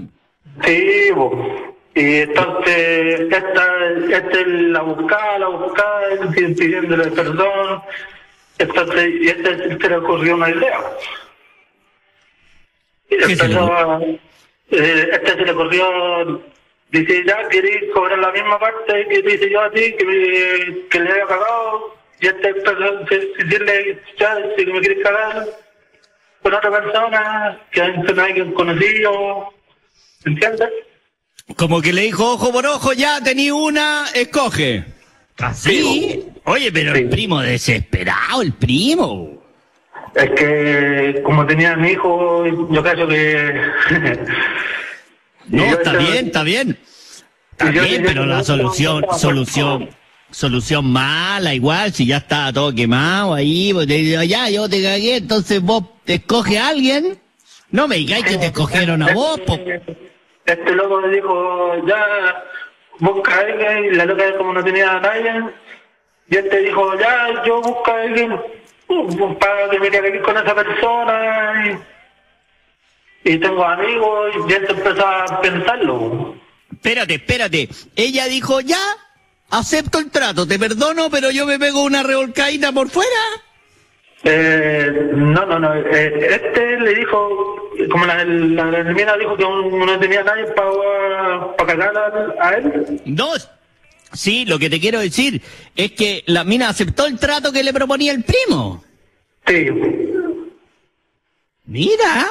S5: Sí, po. y entonces esta, este la buscaba, la buscaba, pidiéndole perdón. Entonces, y este se le ocurrió una idea. Y
S2: ¿Qué se
S5: eh, este se le ocurrió, dice, ya queréis cobrar la misma parte que dice yo a ti, que, me- que le haya cagado. Y este decirle, ya, si me quieres cagar con otra persona, que no hay conocido, ¿entiendes?
S2: Como que le dijo ojo por ojo, ya tení una, escoge. ¿Así? Oye, pero el primo desesperado, el primo.
S5: Es que como tenía mi hijo, yo creo que... <laughs>
S2: No, está bien, está bien. Está bien, pero la solución, solución, solución mala, igual, si ya estaba todo quemado ahí, pues te digo, ya, yo te cagué, entonces vos te escoge a alguien. No me digáis que te escogieron a vos, po.
S5: Este loco le dijo, ya, busca a alguien, y la loca como no tenía a nadie, y este dijo, ya, yo busco a alguien uh, para que me quede con esa persona, y, tengo amigos, y este empezó a pensarlo.
S2: Espérate, espérate. Ella dijo, ya, acepto el trato, te perdono, pero yo me pego una revolcadita por fuera.
S5: Eh, no, no, no. eh, este le dijo, como la, la, la hermana dijo que no no tenía nadie para pa cagar a, a él.
S2: Dos. Sí, lo que te quiero decir es que la mina aceptó el trato que le proponía el primo.
S5: Sí.
S2: Mira.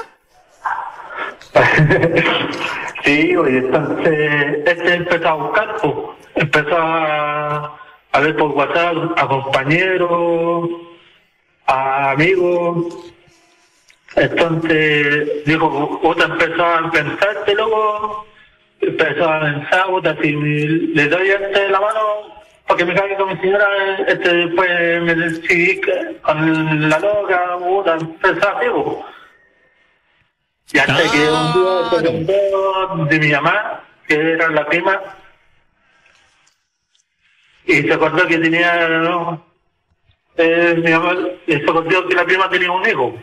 S2: <laughs>
S5: sí, oye, entonces este empezó a buscar, pues, empezó a, a ver por WhatsApp a compañeros, a amigos. Entonces dijo, otra empezó a pensar, este loco, empezó a pensar, puta, si le doy este la mano para que me cague con mi señora, este después me decidí con la loca, puta, empezó a hacer, pues. Y hasta que un día se de mi mamá, que era la prima, y se acordó que tenía, ¿no? Eh, mi mamá, se acordó que la prima tenía un hijo.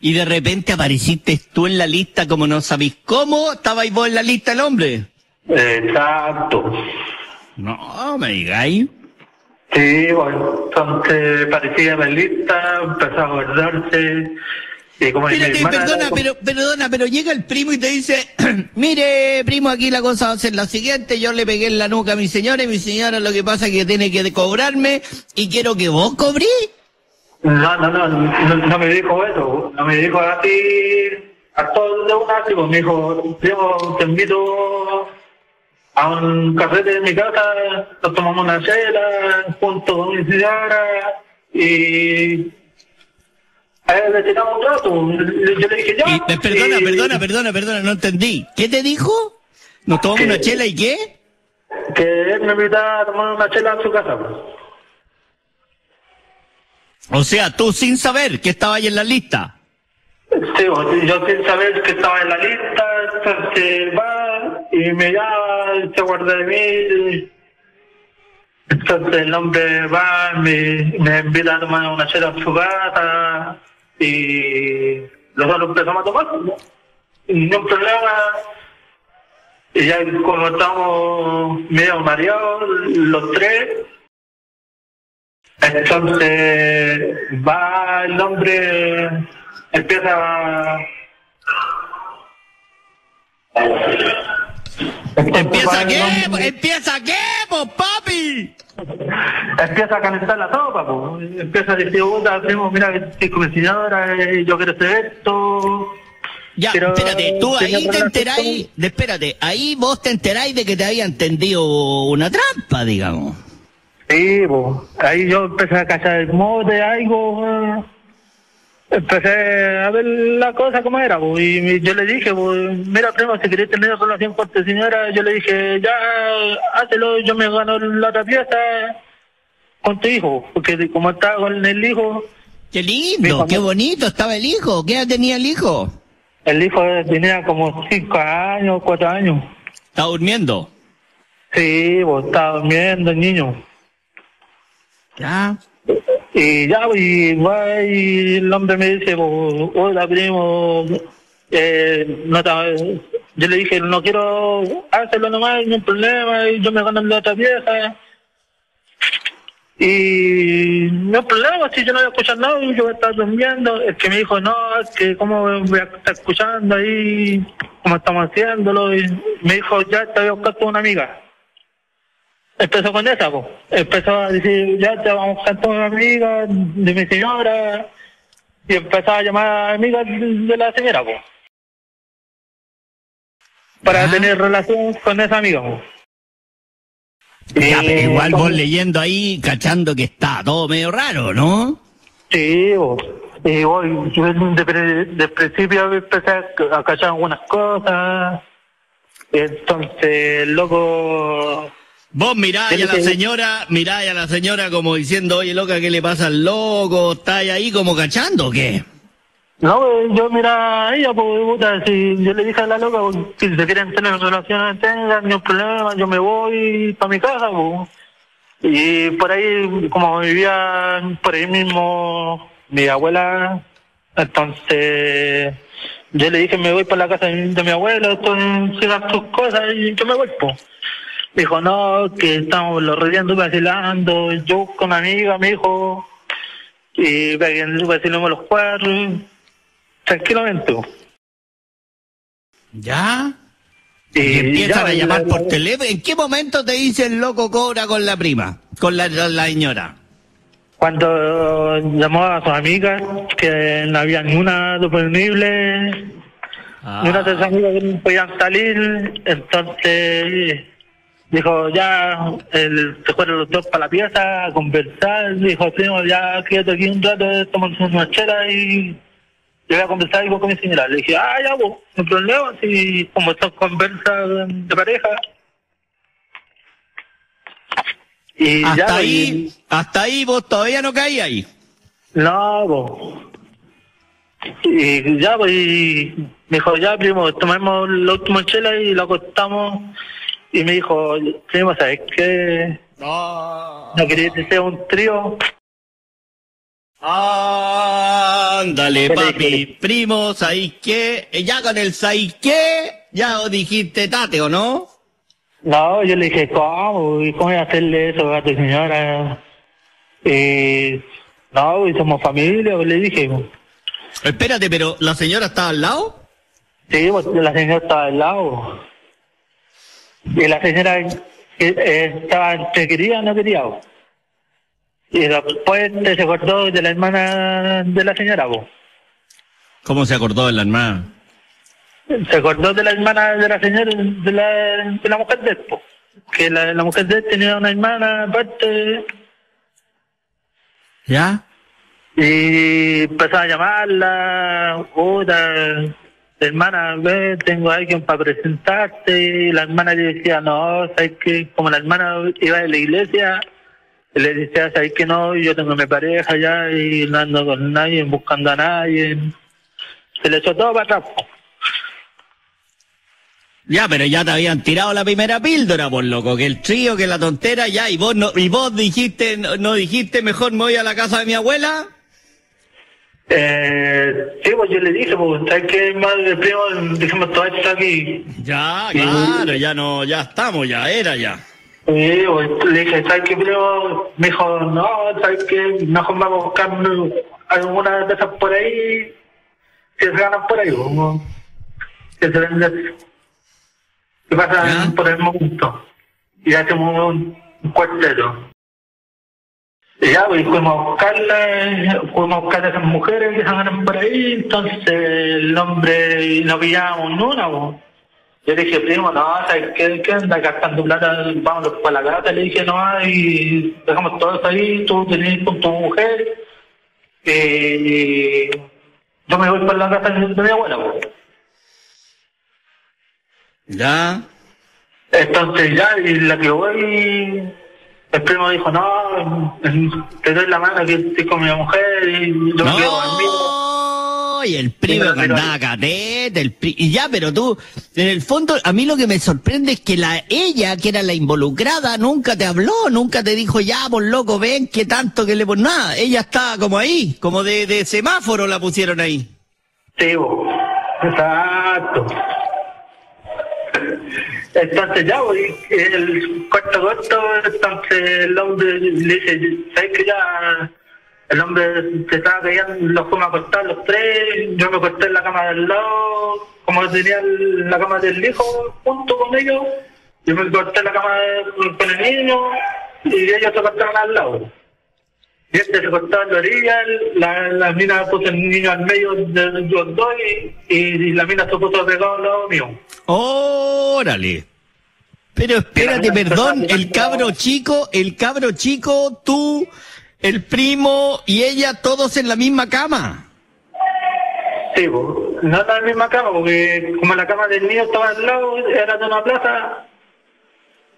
S2: Y de repente apareciste tú en la lista como no sabéis cómo, estabais vos en la lista el hombre.
S5: Exacto.
S2: No, me digáis.
S5: Sí, bueno, entonces parecía en la lista, empezó a guardarse. Y como mi
S2: Espérate,
S5: hermana-
S2: perdona, pero, perdona, pero llega el primo y te dice, <clears throat> mire, primo, aquí la cosa va a ser la siguiente, yo le pegué en la nuca a mi señora y mi señora lo que pasa es que tiene que cobrarme y quiero que vos cobrís.
S5: No, no, no, no, no me dijo eso, no me dijo así, a todos de una, pues me dijo, primo, te invito a un café en mi casa, nos tomamos una chela junto con mi señora y a le tiramos un rato. Yo le dije, ya.
S2: Y, eh, perdona,
S5: y-
S2: perdona, perdona, perdona, no entendí. ¿Qué te dijo? ¿Nos tomamos una chela y qué?
S5: Que él me invitaba a tomar una chela en su casa. pues.
S2: O sea, tú sin saber que estaba ahí en la lista.
S5: Sí, pues, yo sin saber que estaba en la lista, entonces va y me llama, se guarda de mí. Entonces el hombre va, me, me invita a tomar una chela en su casa y nosotros empezamos a tomar. ¿no? Ningún problema. Y ya como estamos medio mareados, los tres, entonces va el hombre, empieza a...
S2: ¿Empieza qué?
S5: hombre-
S2: ¿Empieza qué, pues, papi?
S5: empieza a calentar la sopa, po. empieza a decir, puta, primo, mira, estoy señora, eh, yo quiero hacer esto.
S2: Ya,
S5: Pero
S2: espérate, tú ahí te enteráis, espérate, ahí vos te enteráis de que te habían tendido una trampa, digamos.
S5: Sí, po. ahí yo empecé a cachar el mote, algo. Empecé a ver la cosa como era, po. y yo le dije, po, mira, primo, si querés tener relación con tu señora, yo le dije, ya, hazlo, yo me gano la otra pieza con tu hijo, porque como estaba con el hijo,
S2: Qué lindo, qué bonito estaba el hijo. ¿Qué edad tenía el hijo?
S5: el hijo tenía como cinco años, cuatro años.
S2: Está durmiendo.
S5: Sí, pues estaba durmiendo el niño.
S2: Ya.
S5: Y ya, y va y el hombre me dice, pues, hola primo, eh, no yo le dije, no quiero hacerlo nomás, no hay problema, y yo me gano la otra pieza. Y no hay problema, si yo no voy a escuchar nada, yo voy a estar durmiendo. Es que me dijo, no, es que cómo voy a estar escuchando ahí, cómo estamos haciéndolo. Y me dijo, ya te voy con una amiga. Empezó con esa, pues. Empezó a decir, ya te vamos a con una amiga de mi señora. Y empezó a llamar a amigas de la señora, pues. Para
S2: Ah.
S5: tener relación con esa amiga.
S2: Ya, pero igual vos leyendo ahí, cachando que está todo medio raro, ¿no?
S5: Sí, bo. y voy, yo de, principio empecé a, a cachar algunas cosas. Entonces, el loco,
S2: Vos miráis a la señora, miráis a la señora como diciendo, oye loca, ¿qué le pasa al loco? ¿Estáis ahí como cachando o qué?
S5: no, yo mira a ella, pues, puta, si yo le dije a la loca, pues, si se quieren tener relaciones, tengan, ni un problema, yo me voy para mi casa, pues. Y por ahí, como vivía por ahí mismo mi abuela, entonces yo le dije, me voy para la casa de mi, de mi abuela, entonces sigan tus cosas y yo me voy, pues. Dijo, no, que estamos los rodeando, vacilando, yo con una amiga, me dijo, y vacilamos los cuatro, tranquilamente.
S2: ¿Ya? Y empiezan
S5: ya,
S2: a llamar
S5: ya,
S2: por
S5: ya.
S2: teléfono. ¿En qué momento te dice el loco cobra con la prima? Con la, la, la señora.
S5: Cuando llamó a sus amigas, que no había ni una disponible, ni una de esas amigas que no podían salir, entonces dijo, ya, el, se fueron los dos para la pieza a conversar, dijo, primo, ya quédate aquí un rato, tomamos una chela y yo voy a conversar algo con mi señora. Le dije, ah, ya, pues, no hay problema, si como son conversas de pareja. Y
S2: Hasta
S5: ya,
S2: ahí,
S5: y-
S2: hasta ahí vos todavía no caí ahí.
S5: No, po. Y ya, pues, y me dijo, ya, primo, tomemos la última chela y la acostamos. Y me dijo, primo, ¿sabes qué?
S2: No.
S5: ¿No que sea un trío?
S2: Ah, Ándale,
S5: ¿Qué le
S2: papi. Primo, ¿sabéis qué? Eh, Ya con el ¿sabéis qué? Ya os dijiste tate, ¿o no?
S5: No, yo le dije, ¿cómo? ¿Y ¿Cómo voy a hacerle eso a tu señora? Y no, y somos familia, pues le dije.
S2: Espérate, pero ¿la señora está al lado?
S5: Sí, pues la señora estaba al lado. Y la señora eh, eh, estaba entre quería o no quería. bo. Y después se acordó de la hermana de la señora. bo.
S2: ¿Cómo se acordó de la hermana?
S5: Se acordó de la hermana de la señora, de la, de la mujer de él. po. Que la, la mujer de él tenía una hermana aparte.
S2: ¿Ya?
S5: Y empezó a llamarla, puta, hermana, ve, tengo a alguien para presentarte. Y la hermana le decía, no, sabes que como la hermana iba de la iglesia, le decía, sabes que no, yo tengo mi pareja ya y no ando con nadie, buscando a nadie. Se le echó todo para atrás.
S2: Ya, pero ya te habían tirado la primera píldora, por loco, que el trío, que la tontera, ya, y vos no, y vos dijiste, no, no dijiste, mejor me voy a la casa de mi abuela.
S5: Eh, sí, pues yo le dije, pues, sabes que madre primo, dijimos todo esto aquí.
S2: Ya, claro, ya no, ya estamos, ya era ya.
S5: Sí, pues, le dije, ¿sabes qué, primo? Me dijo, no, ¿sabes qué? Mejor vamos a buscar alguna de esas por ahí que se ganan por ahí, pues, que se venden, que pasan
S2: ¿Ya?
S5: por el momento. Y hacemos un, un. Ya, pues fuimos a buscarla, fuimos a buscar a esas mujeres que se ganan por ahí, entonces el hombre, no pillábamos ni una, pues. Yo le dije, primo, no, ¿sabes qué, qué anda gastando plata? Vámonos para la casa. Le dije, no, y dejamos todos ahí, tú tenés con tu mujer. Y yo me voy para la casa de mi abuela. pues.
S2: Ya.
S5: Entonces ya, y la que voy, el primo dijo, no, te doy la mano que estoy con mi mujer y yo me quedo conmigo.
S2: No, y el primo
S5: pero-
S2: andaba catete, el pri- y ya, pero tú, en el fondo, a mí lo que me sorprende es que la ella, que era la involucrada, nunca te habló, nunca te dijo, ya, por loco, ven, que tanto que le pon nada. Ella estaba como ahí, como de, de semáforo la pusieron ahí.
S5: Sí, bo. exacto. Entonces ya, voy, el corto corto, entonces el hombre le dice, ¿sabes que ya el hombre se estaba cayendo, los fuimos a acostar los tres, yo me acosté en la cama del lado, como tenía la cama del hijo junto con ellos, yo me acosté en la cama con el niño y ellos se acostaron al lado. Y este se cortaba la orilla, la, la mina puso el niño al medio de los dos y, y la mina se puso pegado al lado mío.
S2: Órale. Pero espérate, perdón, el cabro chico, el cabro chico, tú, el primo y ella, todos en la misma cama.
S5: Sí, no en la misma cama, porque como la cama del niño estaba al lado, era de una plaza,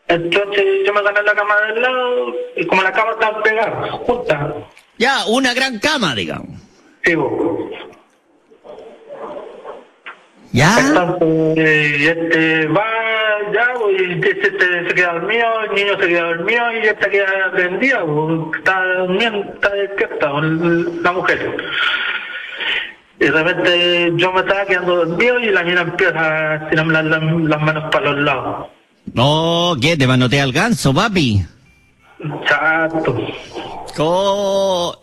S5: entonces yo me gané la cama del lado, y como la cama estaba pegada, juntas,
S2: Ya, una gran cama, digamos.
S5: sí, po.
S2: Ya.
S5: Entonces, este va ya, y este, este se queda dormido, el niño se queda dormido y esta queda prendida, está durmiendo, está despierta, la mujer. Y de repente yo me estaba quedando dormido y la niña empieza a tirarme las manos para los lados.
S2: No, ¿qué? Te manotea el ganso, papi.
S5: Chato.
S2: Co-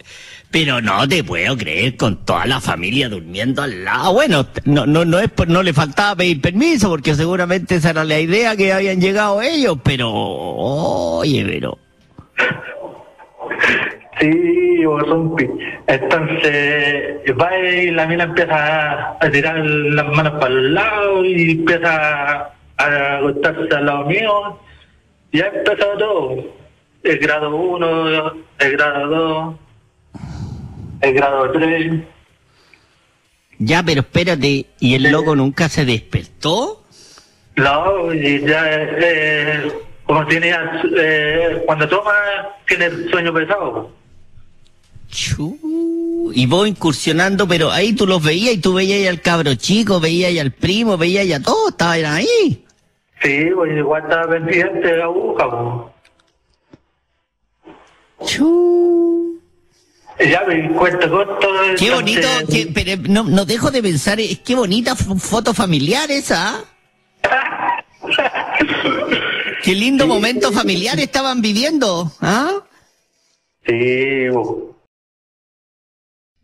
S2: Pero no te puedo creer con toda la familia durmiendo al lado. Bueno, no, no, no es no le faltaba pedir permiso porque seguramente esa era la idea que habían llegado ellos, pero oye, pero
S5: Sí, pi- Entonces va y la mina empieza a, a tirar las manos para los lados y empieza a, acostarse al lado mío. Y ya empezó todo. El grado 1, el grado 2, el grado 3.
S2: ya, pero espérate, ¿y el loco nunca se despertó?
S5: No, y ya, eh, como tiene, eh, cuando toma, tiene el sueño pesado.
S2: Chu, y vos incursionando, pero ahí tú los veías y tú veías al cabro chico, veías al primo, veías a todos, estaban ahí.
S5: Sí, pues igual estaba pendiente de la aguja, pues.
S2: Chu.
S5: Ya me cuento corto.
S2: Qué bonito, qué- pero no, no dejo de pensar, es qué bonita foto familiar esa. ¿ah? Qué lindo momento familiar estaban viviendo, ¿ah?
S5: Sí, bo.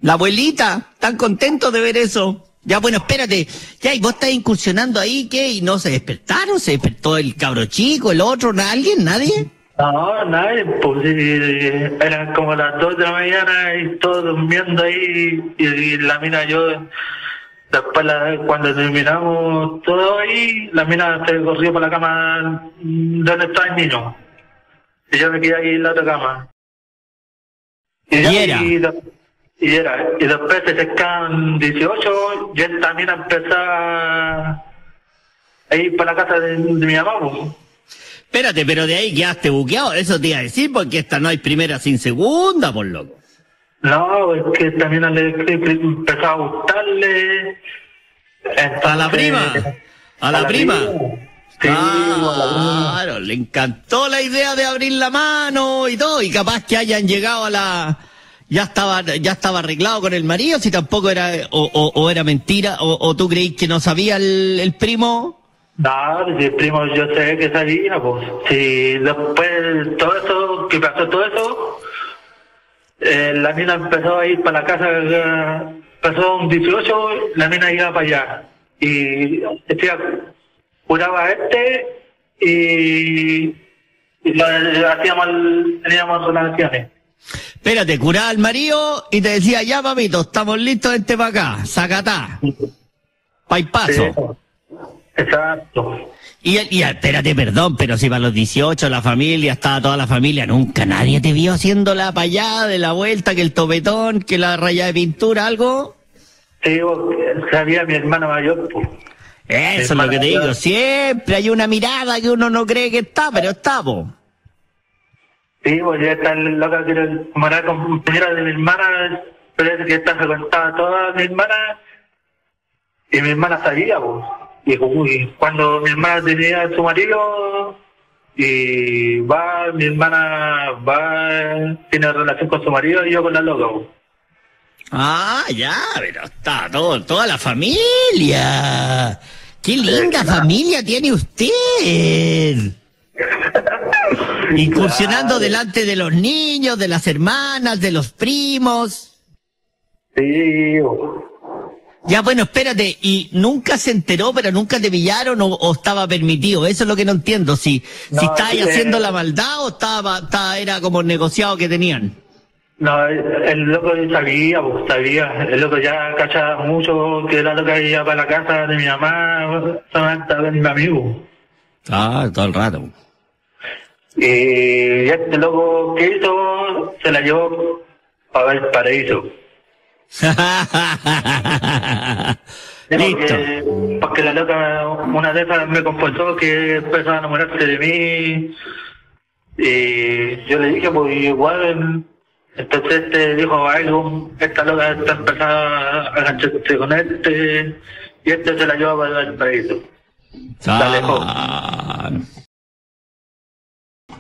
S2: La abuelita, tan contento de ver eso. Ya, bueno, espérate. Ya, y vos estás incursionando ahí, ¿qué? ¿Y no se despertaron? ¿Se despertó el cabro chico, el otro, alguien, nadie?
S5: No, nadie, pues eran como las dos de la mañana y todos durmiendo ahí y, y la mina yo, después la- cuando terminamos todo ahí, la mina se corrió para la cama donde estaba el niño. Y yo me quedé ahí en la otra cama.
S2: ¿Y
S5: ya-
S2: era?
S5: Y, y era. Y después se secaban 18 y esta mina empezaba a ir para la casa de, de mi mamá. pues.
S2: Espérate, pero de ahí quedaste buqueado, eso te iba a decir, porque esta no hay primera sin segunda, por loco.
S5: No, es que también le, le- le empezó a gustarle.
S2: A la prima, a la prima.
S5: Sí, a la prima.
S2: Claro, le encantó la idea de abrir la mano y todo, y capaz que hayan llegado a la... Ya estaba, ya estaba arreglado con el marido, si tampoco era, o, o- o era mentira, o, o tú creís que no sabía el, el primo.
S5: No, si primo yo sé que sabía, pues. Si después todo eso, que pasó todo eso, eh, la mina empezó a ir para la casa, pasó un 18, la mina iba para allá. Y decía, curaba a este y, y lo- hacíamos, el- teníamos relaciones.
S2: Espérate, curaba al marido y te decía, ya papito, estamos listos, este para acá, sacatá, pa' y paso.
S5: Sí, Exacto.
S2: Y, y espérate, perdón, pero si para los 18 la familia, estaba toda la familia, nunca nadie te vio haciendo la payada de la vuelta, que el topetón, que la raya de pintura, algo.
S5: Sí, sabía mi hermana mayor, pues.
S2: Eso es lo que te digo, siempre hay una mirada que uno no cree que está, pero está, po.
S5: Sí, pues ya está loca que era compañera de mi hermana, parece que esta frecuentaba a todas mis hermanas y mi hermana sabía, pues. Y, y cuando mi hermana tenía a su marido y va, mi hermana va, tiene relación con su marido y yo con la loca, pues.
S2: Ah, ya, pero está todo, toda la familia. Qué linda familia tiene usted. <laughs> Incursionando delante de los niños, de las hermanas, de los primos.
S5: Sí.
S2: Ya, bueno, espérate, y nunca se enteró, pero nunca te pillaron o, o estaba permitido. Eso es lo que no entiendo. Si, si
S5: No,
S2: estaba ahí
S5: eh,
S2: haciendo la maldad o estaba, estaba, era como negociado que tenían.
S5: No, el loco sabía, pues sabía. El loco ya cachaba mucho que era lo que iba para la casa de mi mamá, solamente a ver mi amigo.
S2: Ah, todo el rato.
S5: Y este loco que hizo, se la llevó para ver el paraíso. <laughs>
S2: Listo.
S5: Porque, porque la loca, una de esas me confesó que empezó a enamorarse de mí. Y yo le dije, pues igual. Entonces este dijo, algo, esta loca está empezando a engancharse con este. Y este se la llevó para ver el paraíso.
S2: Claro.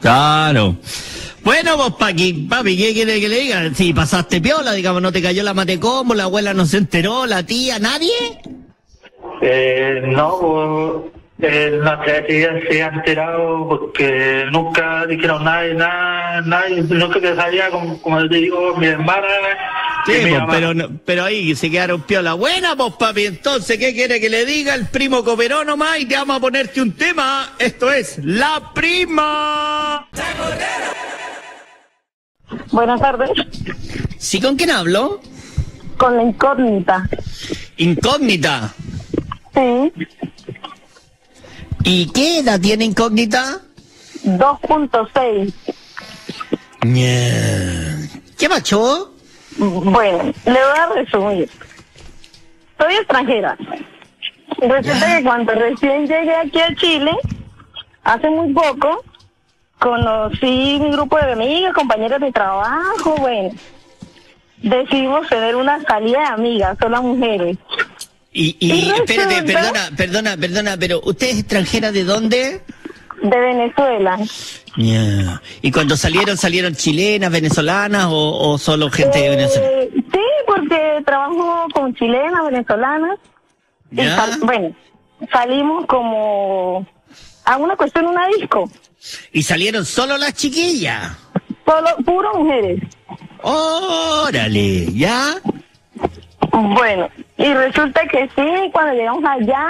S2: Claro. Bueno, pues Paqui, papi, ¿qué quiere que le diga? Si pasaste piola, digamos, no te cayó la mate como, la abuela no se enteró, la tía, nadie.
S5: Eh, no, eh, no sé si ya se ha enterado porque nunca dijeron nada, y nada, nada, y lo que sabía, como, como te digo, mi hermana
S2: Sí,
S5: mi
S2: pues,
S5: mamá.
S2: pero, pero ahí se quedaron piola. Buena, pues papi, entonces, ¿qué quiere que le diga el primo Coperón nomás? Y te vamos a ponerte un tema. Esto es La Prima.
S3: Buenas tardes.
S2: ¿Sí con quién hablo?
S3: Con la incógnita.
S2: Incógnita.
S3: Sí.
S2: ¿Y qué edad tiene Incógnita?
S3: 2.6.
S2: Ñe. ¿Qué macho?
S3: Bueno, le voy a resumir. Soy extranjera. Resulta que cuando recién llegué aquí a Chile, hace muy poco, conocí un grupo de amigas, compañeras de trabajo, bueno. Decidimos tener una salida de amigas, solo mujeres.
S2: Y, y
S3: Y
S2: espérate, perdona, perdona, perdona, pero ¿usted es extranjera de dónde?
S6: de Venezuela.
S2: ¿Y cuando salieron, salieron chilenas, venezolanas o, o solo gente de Venezuela?
S6: Eh, sí, porque trabajo con chilenas, venezolanas. Y
S2: Ya.
S6: sal- bueno, salimos como a una cuestión, una disco.
S2: ¿Y salieron solo las chiquillas?
S6: Solo, puro mujeres.
S2: Órale, ¿ya?
S6: Bueno, y resulta que sí, cuando llegamos allá,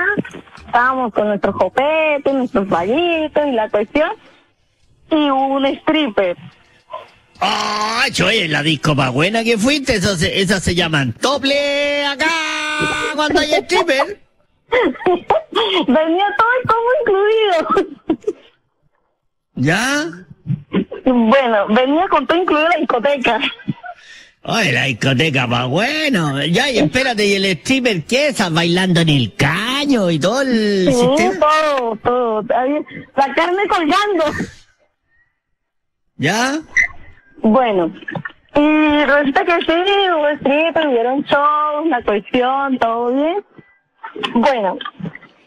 S6: estábamos con nuestros copetes, nuestros vallitos y la cuestión. Y hubo un stripper.
S2: ¡Ah, oye, la disco más buena que fuiste! Eso se- esas se llaman tople acá cuando hay stripper. <laughs>
S6: Venía todo el combo incluido.
S2: ¿Ya?
S6: bueno, venía con todo incluido la discoteca.
S2: Oye, la discoteca más bueno. Ya, y espérate, ¿y el stripper qué? ¿Estás bailando en el caño y todo el
S6: Sí,
S2: sistema?
S6: todo, todo. La carne colgando.
S2: ¿Ya?
S6: Bueno, y resulta que sí, hubo stripper, hubieron shows, la cuestión, todo bien. Bueno,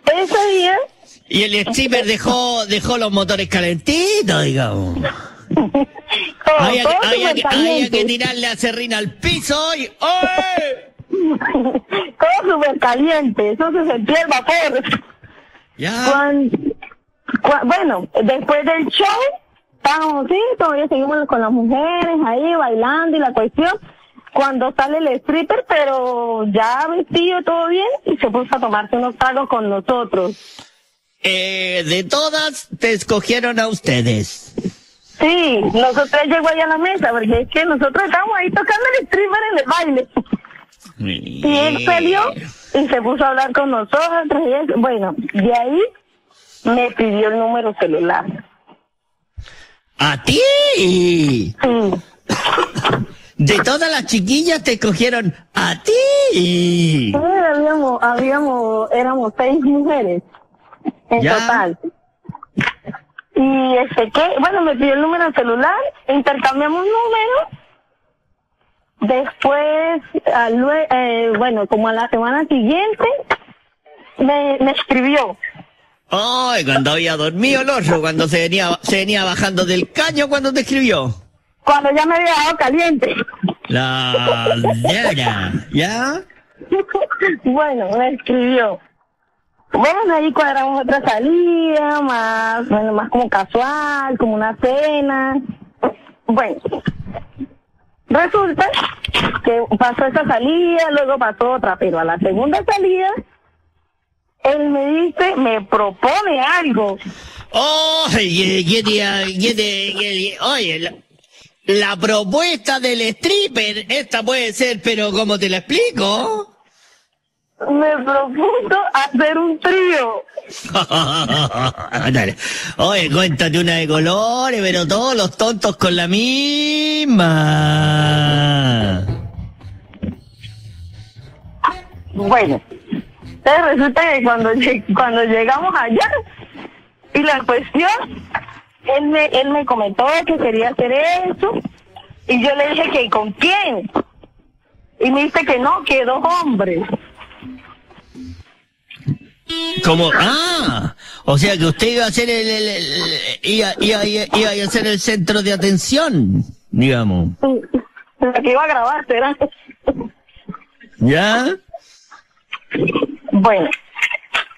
S6: ese día,
S2: Y el stripper dejó, dejó los motores calentitos, digamos.
S6: Todo
S2: que- tirarle a serrín al piso y... ¡Oye! <laughs>
S6: todo súper caliente, eso se sentía el vapor.
S2: ¿Ya?
S6: Bueno, después del show, estábamos así, todavía seguimos con las mujeres ahí bailando y la cuestión. Cuando sale el stripper, pero ya vestido todo bien, y se puso a tomarse unos tragos con nosotros.
S2: Eh, de todas, te escogieron a ustedes.
S6: Sí, nosotros llegó ahí a la mesa, porque es que nosotros estábamos ahí tocando el stripper en el baile. Y él salió y se puso a hablar con nosotros. Y. Bueno, de ahí me pidió el número celular.
S2: ¡A ti!
S6: Sí.
S2: De todas las chiquillas te escogieron a ti.
S6: Sí, habíamos, habíamos, éramos seis mujeres en
S2: Ya.
S6: total. Y este que, bueno, me pidió el número celular, intercambiamos números. Después, al eh, bueno, como a la semana siguiente, me, me escribió.
S2: Ay, cuando había dormido el otro, cuando se venía, se venía bajando del caño cuando te escribió.
S6: Cuando ya me había dado caliente.
S2: La dera, ¿ya? <laughs>
S6: bueno, me escribió. Bueno, ahí cuadramos otra salida, más, bueno, más como casual, como una cena. Bueno, resulta que pasó esa salida, luego pasó otra, pero a la segunda salida, él me dice, me propone algo.
S2: Oye, ¿qué te- qué te- qué te- oye, la, la propuesta del stripper, esta puede ser, pero ¿cómo te la explico?
S6: Me propuso hacer un trío. <laughs>
S2: Dale. Oye, cuéntate una de colores, pero todos los tontos con la misma.
S6: Bueno, entonces resulta que cuando, lleg- cuando llegamos allá, y la cuestión, él me, él me comentó que quería hacer eso, y yo le dije que con quién. Y me dice que no, que dos hombres.
S2: Como, ah, o sea que usted iba a ser el, el- el- iba, iba- iba a ser el centro de atención, digamos.
S6: Que iba a grabar, será.
S2: ¿Ya?
S6: Bueno,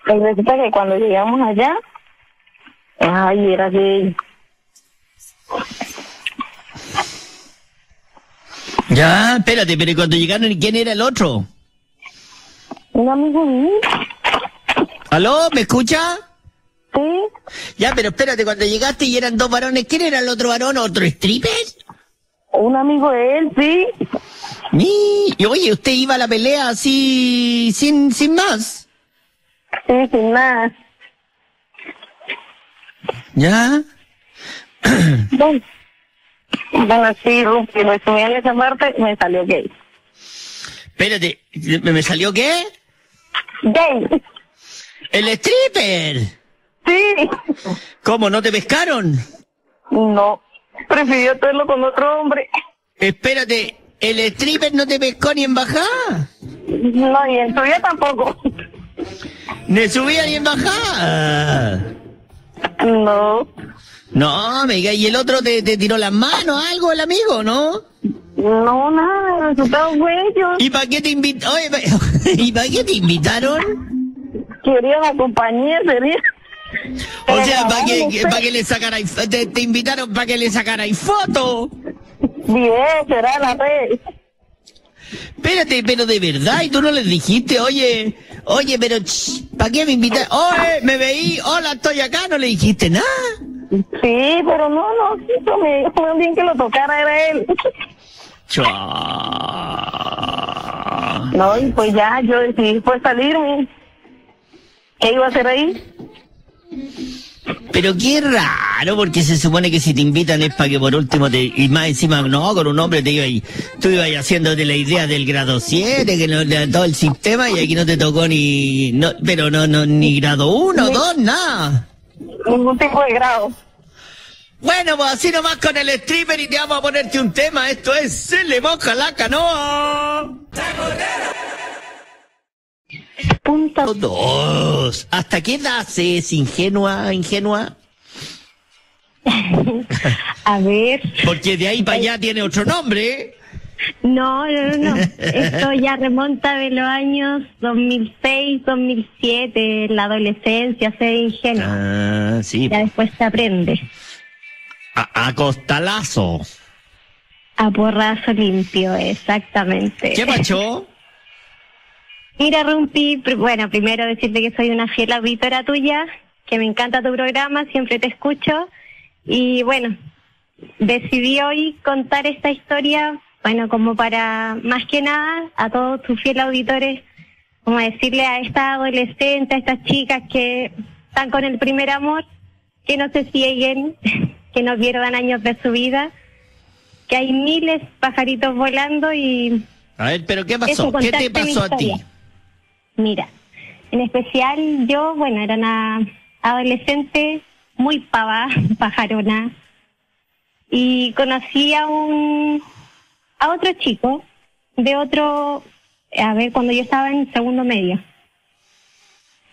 S6: pues resulta que cuando llegamos allá, ay, era gay.
S2: Ya, espérate, pero cuando llegaron, ¿y quién era el otro?
S6: Un amigo mío,
S2: ¿Aló? ¿Me escucha?
S6: sí,
S2: Ya, pero espérate, cuando llegaste y eran dos varones, ¿quién era el otro varón? ¿Otro stripper?
S6: un amigo de él, sí.
S2: Mi, y oye, usted iba a la pelea así, sin, sin más.
S6: Sí, sin nada.
S2: ¿Ya? <clears throat>
S6: Bueno, bueno sí, Rupi, resumiendo esa parte, me salió gay.
S2: Espérate, ¿me me salió qué?
S6: Gay.
S2: ¡El stripper!
S6: Sí.
S2: ¿Cómo, no te pescaron?
S6: No, prefirió hacerlo con otro hombre.
S2: Espérate, ¿el stripper no te pescó ni en bajada?
S6: No, y en suya tampoco.
S2: ¿Ni subía ni en bajada?
S7: No,
S2: No, me diga, ¿y el otro te, te tiró las manos, algo, el amigo, no?
S7: no, nada, resultado fue ellos.
S2: ¿Y para qué te invitaron? <laughs> ¿Y para qué te invitaron?
S7: Querían la compañía, sería. <laughs>
S2: O sea, para que, para que le sacarais, te, te invitaron para que le sacarais foto.
S7: Video, será la red.
S2: Espérate, pero de verdad, y tú no les dijiste, oye, oye, pero, ¿para qué me invitas? Oye, me veí, hola, estoy acá, no le dijiste nada.
S7: Sí, pero no, no, eso me dijo bien que lo tocara era él.
S2: Chua.
S7: No, y pues ya, yo decidí pues salirme. ¿Qué iba a hacer ahí?
S2: Pero qué raro, porque se supone que si te invitan es para que por último te, y más encima, no, con un hombre te iba y, tú ibas haciéndote la idea del grado 7, que no, de todo el sistema, y aquí no te tocó ni, no, pero no, no, ni grado 1, 2, nada.
S7: Ningún tipo de grado.
S2: Bueno, pues así nomás con el stripper y te vamos a ponerte un tema. Esto es Se le moja la canoa.
S7: Punto.
S2: Dos. ¿Hasta qué edad se es ingenua, ingenua? <laughs>
S7: A ver.
S2: Porque de ahí para allá tiene otro nombre.
S7: No, no, no, no. Esto ya remonta de los años 2006, 2007, la adolescencia, ser ingenuo.
S2: Ah, sí.
S7: Ya después se aprende.
S2: A, a costalazo.
S7: A porrazo limpio, exactamente.
S2: ¿Qué pacho?
S7: Mira, Rumpi, bueno, primero decirte que soy una fiel auditora tuya, que me encanta tu programa, siempre te escucho. Y bueno, decidí hoy contar esta historia, bueno, como para, más que nada, a todos tus fieles auditores, como decirle a esta adolescente, a estas chicas que están con el primer amor, que no se cieguen, <laughs> que no pierdan años de su vida, que hay miles pajaritos volando y
S2: A ver, pero ¿qué pasó? ¿Qué te pasó a ti?
S7: Mira, en especial yo, bueno, era una adolescente muy pava, <laughs> pajarona, y conocí a un, a otro chico de otro, a ver, cuando yo estaba en segundo medio.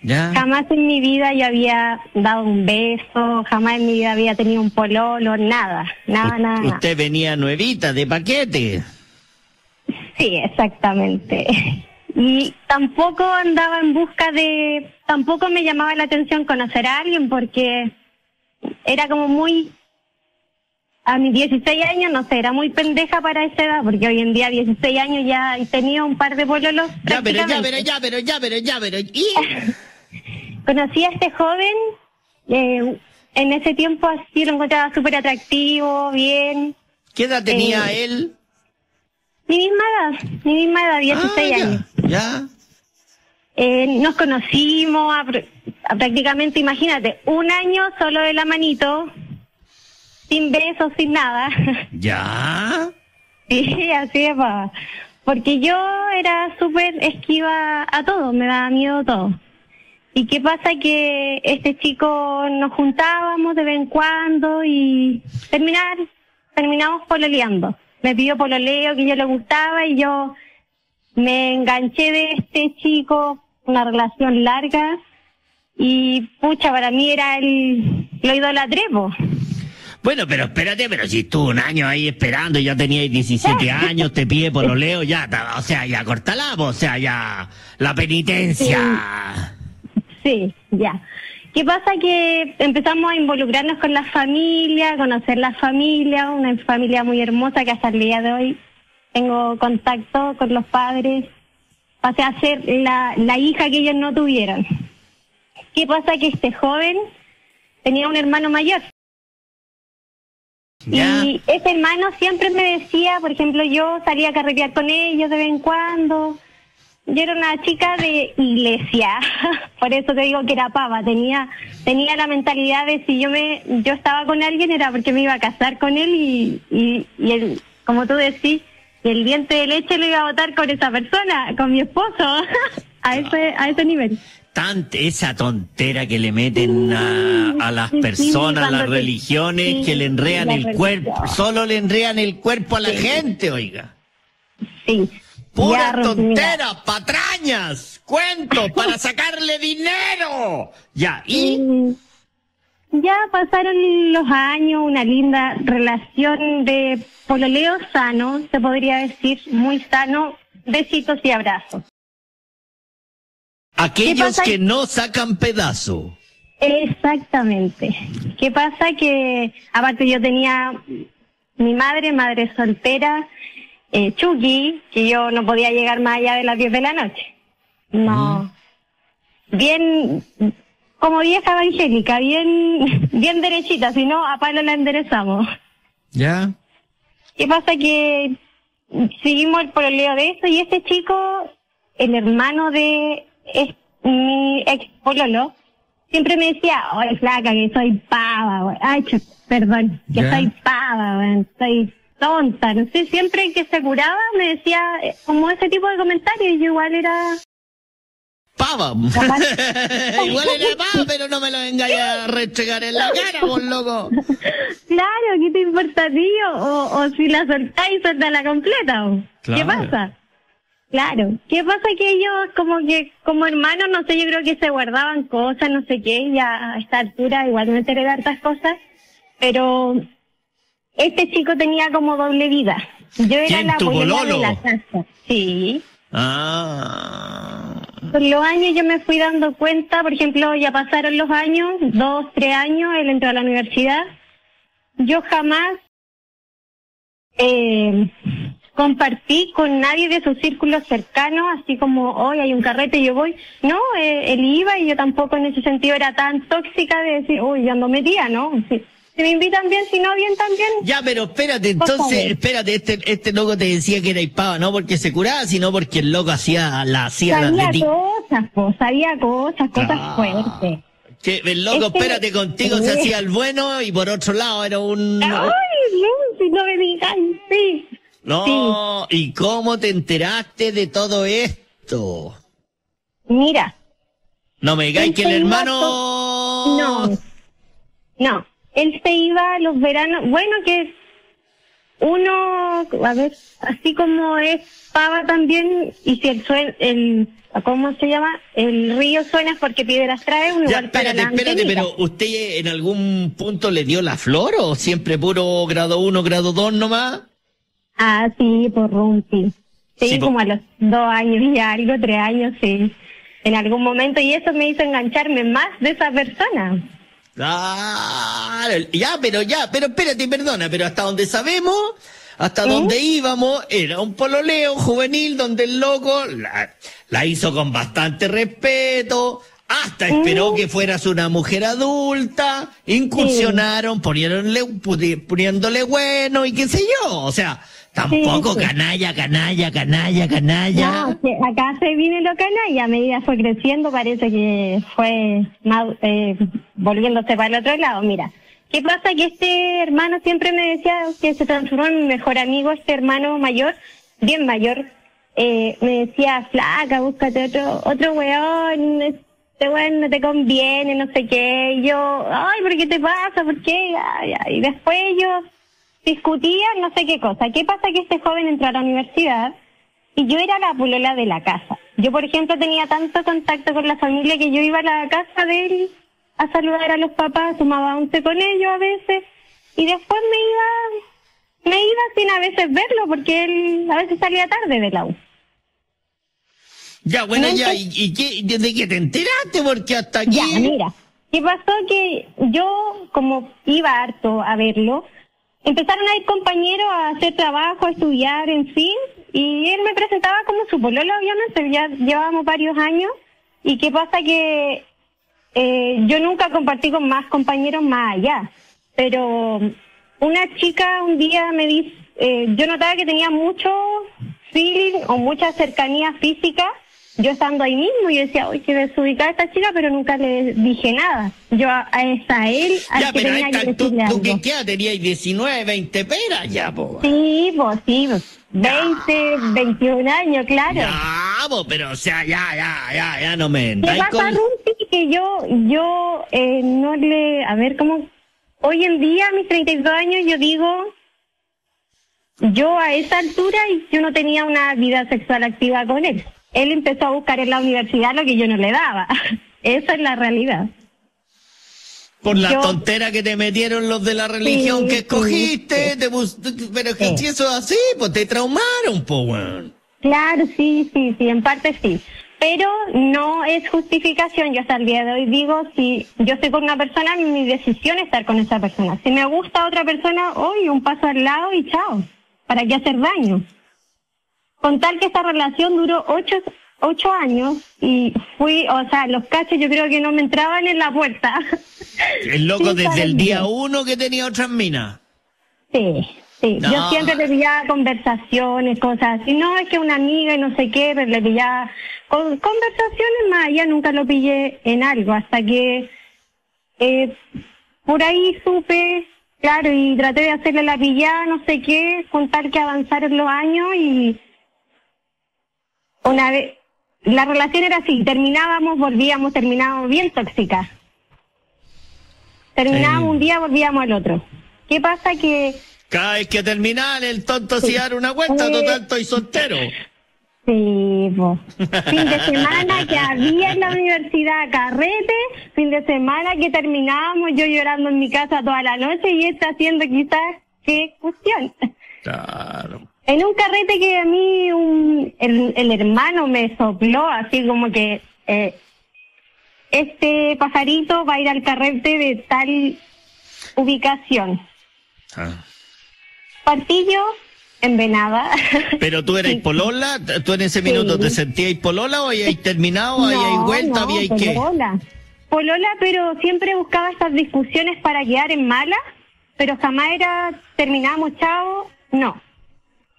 S2: ¿Ya?
S7: Jamás en mi vida yo había dado un beso, jamás en mi vida había tenido un pololo, nada, nada,
S2: U-
S7: nada. nada.
S2: Usted venía nuevita, de paquete.
S7: Sí, exactamente. <laughs> Y tampoco andaba en busca de, tampoco me llamaba la atención conocer a alguien porque era como muy, a mis 16 años, no sé, era muy pendeja para esa edad, porque hoy en día 16 años ya he tenido un par de pololos.
S2: Ya, pero ya, pero ya, pero ya, pero ya, pero... ¿Y? <laughs>
S7: Conocí a este joven, eh, en ese tiempo así lo encontraba súper atractivo, bien,
S2: ¿Qué edad tenía
S7: Eh,
S2: él?
S7: mi misma edad, mi misma edad, 16
S2: Ah,
S7: años.
S2: Ya.
S7: Eh, nos conocimos a pr- a prácticamente, imagínate, un año solo de la manito, sin besos, sin nada. <laughs>
S2: ¿Ya?
S7: sí, así de pava. Porque yo era súper esquiva a todo, me daba miedo todo. ¿Y qué pasa? Que este chico nos juntábamos de vez en cuando y terminar, terminamos pololeando. Me pidió pololeo que yo le gustaba y yo me enganché de este chico, una relación larga, y pucha, para mí era el, lo idolatré.
S2: Bueno, pero espérate, pero si estuvo un año ahí esperando, ya teníais 17 <laughs> años, te pide por oleo, ya, ta- o sea, ya cortala, o sea, ya, la penitencia.
S7: Sí, ya. ¿Qué pasa? Que empezamos a involucrarnos con la familia, conocer la familia, una familia muy hermosa que hasta el día de hoy tengo contacto con los padres. Pasé a ser la, la hija que ellos no tuvieron. ¿Qué pasa? Que este joven tenía un hermano mayor. Y ese hermano siempre me decía, por ejemplo, yo salía a carretear con ellos de vez en cuando. Yo era una chica de iglesia, <laughs> por eso te digo que era pava. Tenía tenía la mentalidad de si yo me yo estaba con alguien era porque me iba a casar con él y, y, y el, como tú decís, el diente de leche lo iba a botar con esa persona, con mi esposo, <laughs> a ese a ese nivel.
S2: Tant, esa tontera que le meten a, a las personas, a las religiones,
S7: sí,
S2: que le enrean el
S7: religión.
S2: cuerpo, solo le enrean el cuerpo a la gente, oiga.
S7: Sí.
S2: Pura
S7: Ya, Rosy, mira.
S2: tontera, patrañas, cuentos para <laughs> sacarle dinero. Ya, y.
S7: ya pasaron los años, una linda relación de pololeo sano, se podría decir, muy sano, besitos y abrazos.
S2: Aquellos que no sacan pedazo.
S7: Exactamente. ¿Qué pasa? Que aparte yo tenía mi madre, madre soltera, eh, Chucky, que yo no podía llegar más allá de las 10 de la noche. No. Bien, como vieja evangélica, bien, <laughs> bien derechita, si no, a palo la enderezamos.
S2: ¿Ya?
S7: ¿Qué pasa? Que seguimos el pololeo de eso y este chico, el hermano de es- mi ex pololo, siempre me decía, oye flaca, que soy pava, güey. Ay, perdón, que
S2: Ya.
S7: soy pava, güey, soy tonta. No sé, siempre que se curaba me decía eh, como ese tipo de comentarios y yo igual era...
S2: Pava. <laughs> Igual era pava, pero no me lo vengáis a restregar en la cara, vos loco.
S7: Claro, ¿qué te importa a ti? O, o, si la soltáis, suéltala completa. ¿o? ¿Qué
S2: Claro.
S7: pasa? Claro. ¿Qué pasa que ellos como que como hermanos, no sé, yo creo que se guardaban cosas, no sé qué, y a esta altura igual me enteré de hartas cosas, pero este chico tenía como doble vida. Yo era
S2: ¿Quién,
S7: la
S2: tu
S7: abuela de la casa. Sí.
S2: Ah.
S7: Con los años yo me fui dando cuenta, por ejemplo, ya pasaron los años, dos, tres años, él entró a la universidad. Yo jamás eh, compartí con nadie de sus círculos cercanos, así como, hoy hay un carrete, yo voy. No, eh, él iba y yo tampoco en ese sentido era tan tóxica de decir, uy, yo ando metida, ¿no? Si, si me invitan bien, si no bien también.
S2: Ya, pero espérate, entonces, espérate, este, este loco te decía que era pava, no porque se curaba, sino porque el loco hacía la hacía
S7: Sabía
S2: de ti.
S7: cosas, po, sabía cosas, cosas
S2: Ah.
S7: fuertes.
S2: Que el loco, espérate, contigo se
S7: Sí.
S2: hacía el bueno y por otro lado era un...
S7: Ay, no, si no me digas, sí.
S2: No, ¿y cómo te enteraste de todo esto?
S7: Mira,
S2: No me digáis que el hermano...
S7: no, no, él se iba los veranos, bueno que uno, a ver, así como es pava también, y si el suen, el, ¿cómo se llama? El río suena porque piedras trae, uno
S2: Ya,
S7: igual para
S2: espérate,
S7: la
S2: espérate, pero ¿usted en algún punto le dio la flor o siempre puro grado 1, grado 2 nomás?
S7: Ah, sí, por Rumpi. Sí,
S2: Sí, por-
S7: como a los dos años y algo, tres años, sí. En algún momento, y eso me hizo engancharme más de esa persona.
S2: Claro, ya, pero ya, pero espérate, perdona, pero hasta donde sabemos, hasta donde íbamos, era un pololeo juvenil donde el loco la, la hizo con bastante respeto, hasta esperó que fueras una mujer adulta, incursionaron, poniéndole, poniéndole bueno y qué sé yo, o sea, tampoco
S7: Sí, sí.
S2: canalla, canalla, canalla, canalla.
S7: No, que acá se viene lo canalla, a medida fue creciendo, parece que fue más, eh, volviéndose para el otro lado. Mira, ¿qué pasa? Que este hermano siempre me decía que se transformó en mi mejor amigo, este hermano mayor, bien mayor, eh, me decía, flaca, búscate otro, otro weón, este weón no te conviene, no sé qué, y yo, ay, ¿por qué te pasa? ¿Por qué? Ay, ay. Y después yo discutía no sé qué cosa. ¿Qué pasa? Que este joven entró a la universidad y yo era la polola de la casa. Yo, por ejemplo, tenía tanto contacto con la familia que yo iba a la casa de él a saludar a los papás, sumaba once con ellos a veces y después me iba, me iba sin a veces verlo porque él a veces salía tarde de la U.
S2: Ya, bueno,
S7: No,
S2: ya,
S7: entonces-
S2: ¿y, y qué, de qué te enteraste? Porque hasta aquí...
S7: Ya, mira, ¿qué pasó? Que yo, como iba harto a verlo, empezaron a ir compañeros a hacer trabajo, a estudiar, en fin, y él me presentaba como su pololo, obviamente, ya llevábamos varios años, y qué pasa que eh, yo nunca compartí con más compañeros más allá, pero una chica un día me dice, eh, yo notaba que tenía mucho feeling o mucha cercanía física, yo estando ahí mismo, yo decía, uy, que desubicada esta chica, pero nunca le dije nada. Yo a, a esa a él, al
S2: Ya,
S7: que
S2: pero
S7: tenía
S2: esta,
S7: que
S2: tú,
S7: decirle
S2: tú
S7: algo.
S2: queda, tenías 19, 20 peras ya, po.
S7: Sí, pues sí, pues, 20, 21 años, claro.
S2: Ya, po, pero o sea, ya, ya, ya, ya no me
S7: ¿Qué
S2: vendáis
S7: pasa,
S2: con...
S7: Rumpi? Que yo, yo eh, no le, a ver, cómo, hoy en día, a mis 32 años, yo digo, yo a esa altura yo no tenía una vida sexual activa con él. Él empezó a buscar en la universidad lo que yo no le daba. <laughs> Esa es la realidad.
S2: Por la
S7: yo-
S2: tontera que te metieron los de la religión
S7: Sí,
S2: que escogiste,
S7: sí.
S2: te bus- pero que
S7: Sí.
S2: eso es así, pues te traumaron, po, weón.
S7: Claro, sí, sí, sí, en parte sí. Pero no es justificación. Yo hasta el día de hoy digo, si yo estoy con una persona, mi decisión es estar con esa persona. Si me gusta otra persona, hoy un paso al lado y chao. ¿Para qué hacer daño? Con tal que esta relación duró ocho, ocho años y fui, o sea, los cachos yo creo que no me entraban en la puerta. <laughs>
S2: El loco desde el día uno que tenía otras minas.
S7: Sí, sí.
S2: No.
S7: Yo siempre le pillaba conversaciones, cosas así. No, es que una amiga y no sé qué, pero le pillaba con, conversaciones más allá. Nunca lo pillé en algo hasta que eh, por ahí supe, claro, y traté de hacerle la pillada, no sé qué, con tal que avanzaron los años y una vez, la relación era así, terminábamos, volvíamos, terminábamos bien tóxicas. Terminábamos
S2: Sí.
S7: un día, volvíamos al otro. ¿Qué pasa que
S2: Cada vez que terminar, el tonto se dar una vuelta,
S7: Eh.
S2: total, estoy soltero.
S7: Sí, po. fin de semana que había en la universidad carrete, fin de semana que terminábamos yo llorando en mi casa toda la noche y él está haciendo quizás qué cuestión.
S2: Claro.
S7: En un carrete que a mí un, el, el hermano me sopló así como que eh, este pajarito va a ir al carrete de tal ubicación.
S2: Ah.
S7: Partillo en Venada.
S2: Pero tú eras <laughs> polola, tú en ese minuto
S7: Sí.
S2: te sentías polola o habíais terminado, habíais vuelta, habíais qué.
S7: Polola. Polola, pero siempre buscaba estas discusiones para quedar en mala, pero jamás era terminamos, chao, no.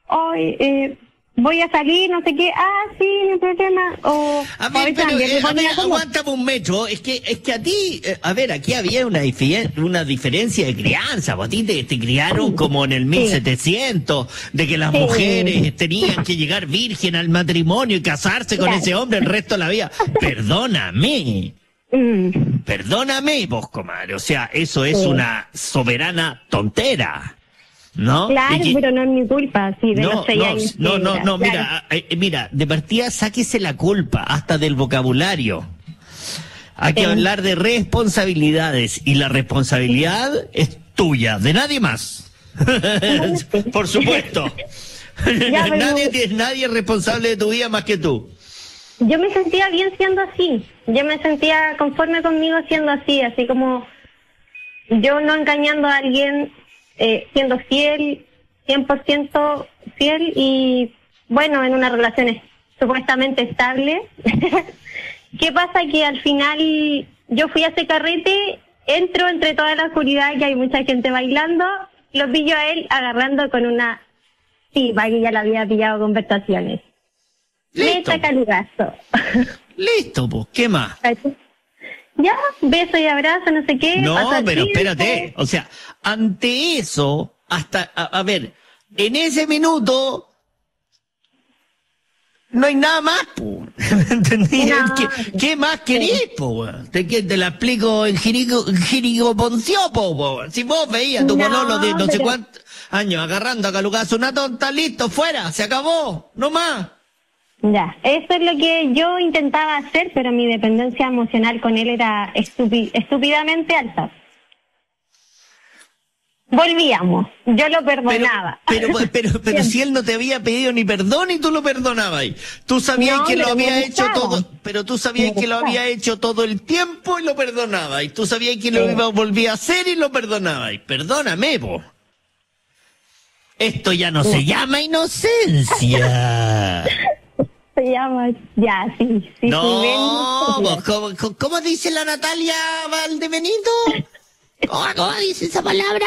S7: Hoy eh, voy a salir, no sé qué, ah, sí, no hay problema. O,
S2: A ver, pero, eh, a ver, aguántame un metro. Es que, es que a ti, eh, a ver, aquí había una, una diferencia de crianza. A ti te, te criaron como en el 1700, de que las
S7: Sí.
S2: mujeres tenían que llegar virgen al matrimonio y casarse con
S7: Claro.
S2: ese hombre el resto de la vida. Perdóname.
S7: Mm,
S2: Perdóname, vos, comadre. O sea, eso es
S7: Sí.
S2: una soberana tontera. ¿No?
S7: claro,
S2: que-
S7: pero no es mi culpa, sí, de
S2: no,
S7: los seis
S2: no,
S7: años.
S2: no, no, no,
S7: claro.
S2: mira, eh, mira, de partida sáquese la culpa hasta del vocabulario. Hay que hablar de responsabilidades y la responsabilidad es tuya, de nadie más. <laughs> Por supuesto. <laughs> <laughs>
S7: Ya, pero-
S2: nadie, nadie es responsable de tu vida más que tú.
S7: Yo me sentía bien siendo así. Yo me sentía conforme conmigo siendo así, así como yo no engañando a alguien, eh, siendo fiel, 100% fiel y bueno, en una relación es- supuestamente estable. <laughs> ¿Qué pasa? Que al final yo fui a ese carrete, entro entre toda la oscuridad que hay mucha gente bailando, lo pillo a él agarrando con una tipa que ya la había pillado conversaciones.
S2: Listo,
S7: Meta calugazo.
S2: listo, pues, ¿qué más? <laughs>
S7: Ya, beso y abrazo, no sé qué.
S2: No, pero
S7: tiempo.
S2: espérate. O sea, ante eso, hasta, a, a ver, en ese minuto, no hay nada más, po. <laughs> ¿Entendí?
S7: No.
S2: ¿Qué, qué más querés, po? weón? Te, te la explico en Jirigo, en Jirigo Poncio, po, weón. Si vos veías tu
S7: No,
S2: pololo de no sé cuántos años agarrando a calugazo una tonta, listo, fuera, se acabó, no más.
S7: Ya, eso es lo que yo intentaba hacer, pero mi dependencia emocional con él era estúpidamente alta. Volvíamos, yo lo perdonaba.
S2: pero, pero, pero <laughs> si él no te había pedido ni perdón y tú lo perdonabas. Tú sabías
S7: No,
S2: que lo había hecho
S7: gustaba.
S2: todo, pero tú sabías que lo había hecho todo el tiempo y lo perdonabas. Y tú sabías que lo iba, volvía a hacer y lo perdonabas. Perdóname, po. Esto ya no se llama inocencia. <laughs>
S7: Se llama, ya, sí, sí. sí,
S2: No,
S7: ven,
S2: vos, ¿cómo, cómo- dice la Natalia Valdebenito? ¿Cómo, cómo dice esa palabra?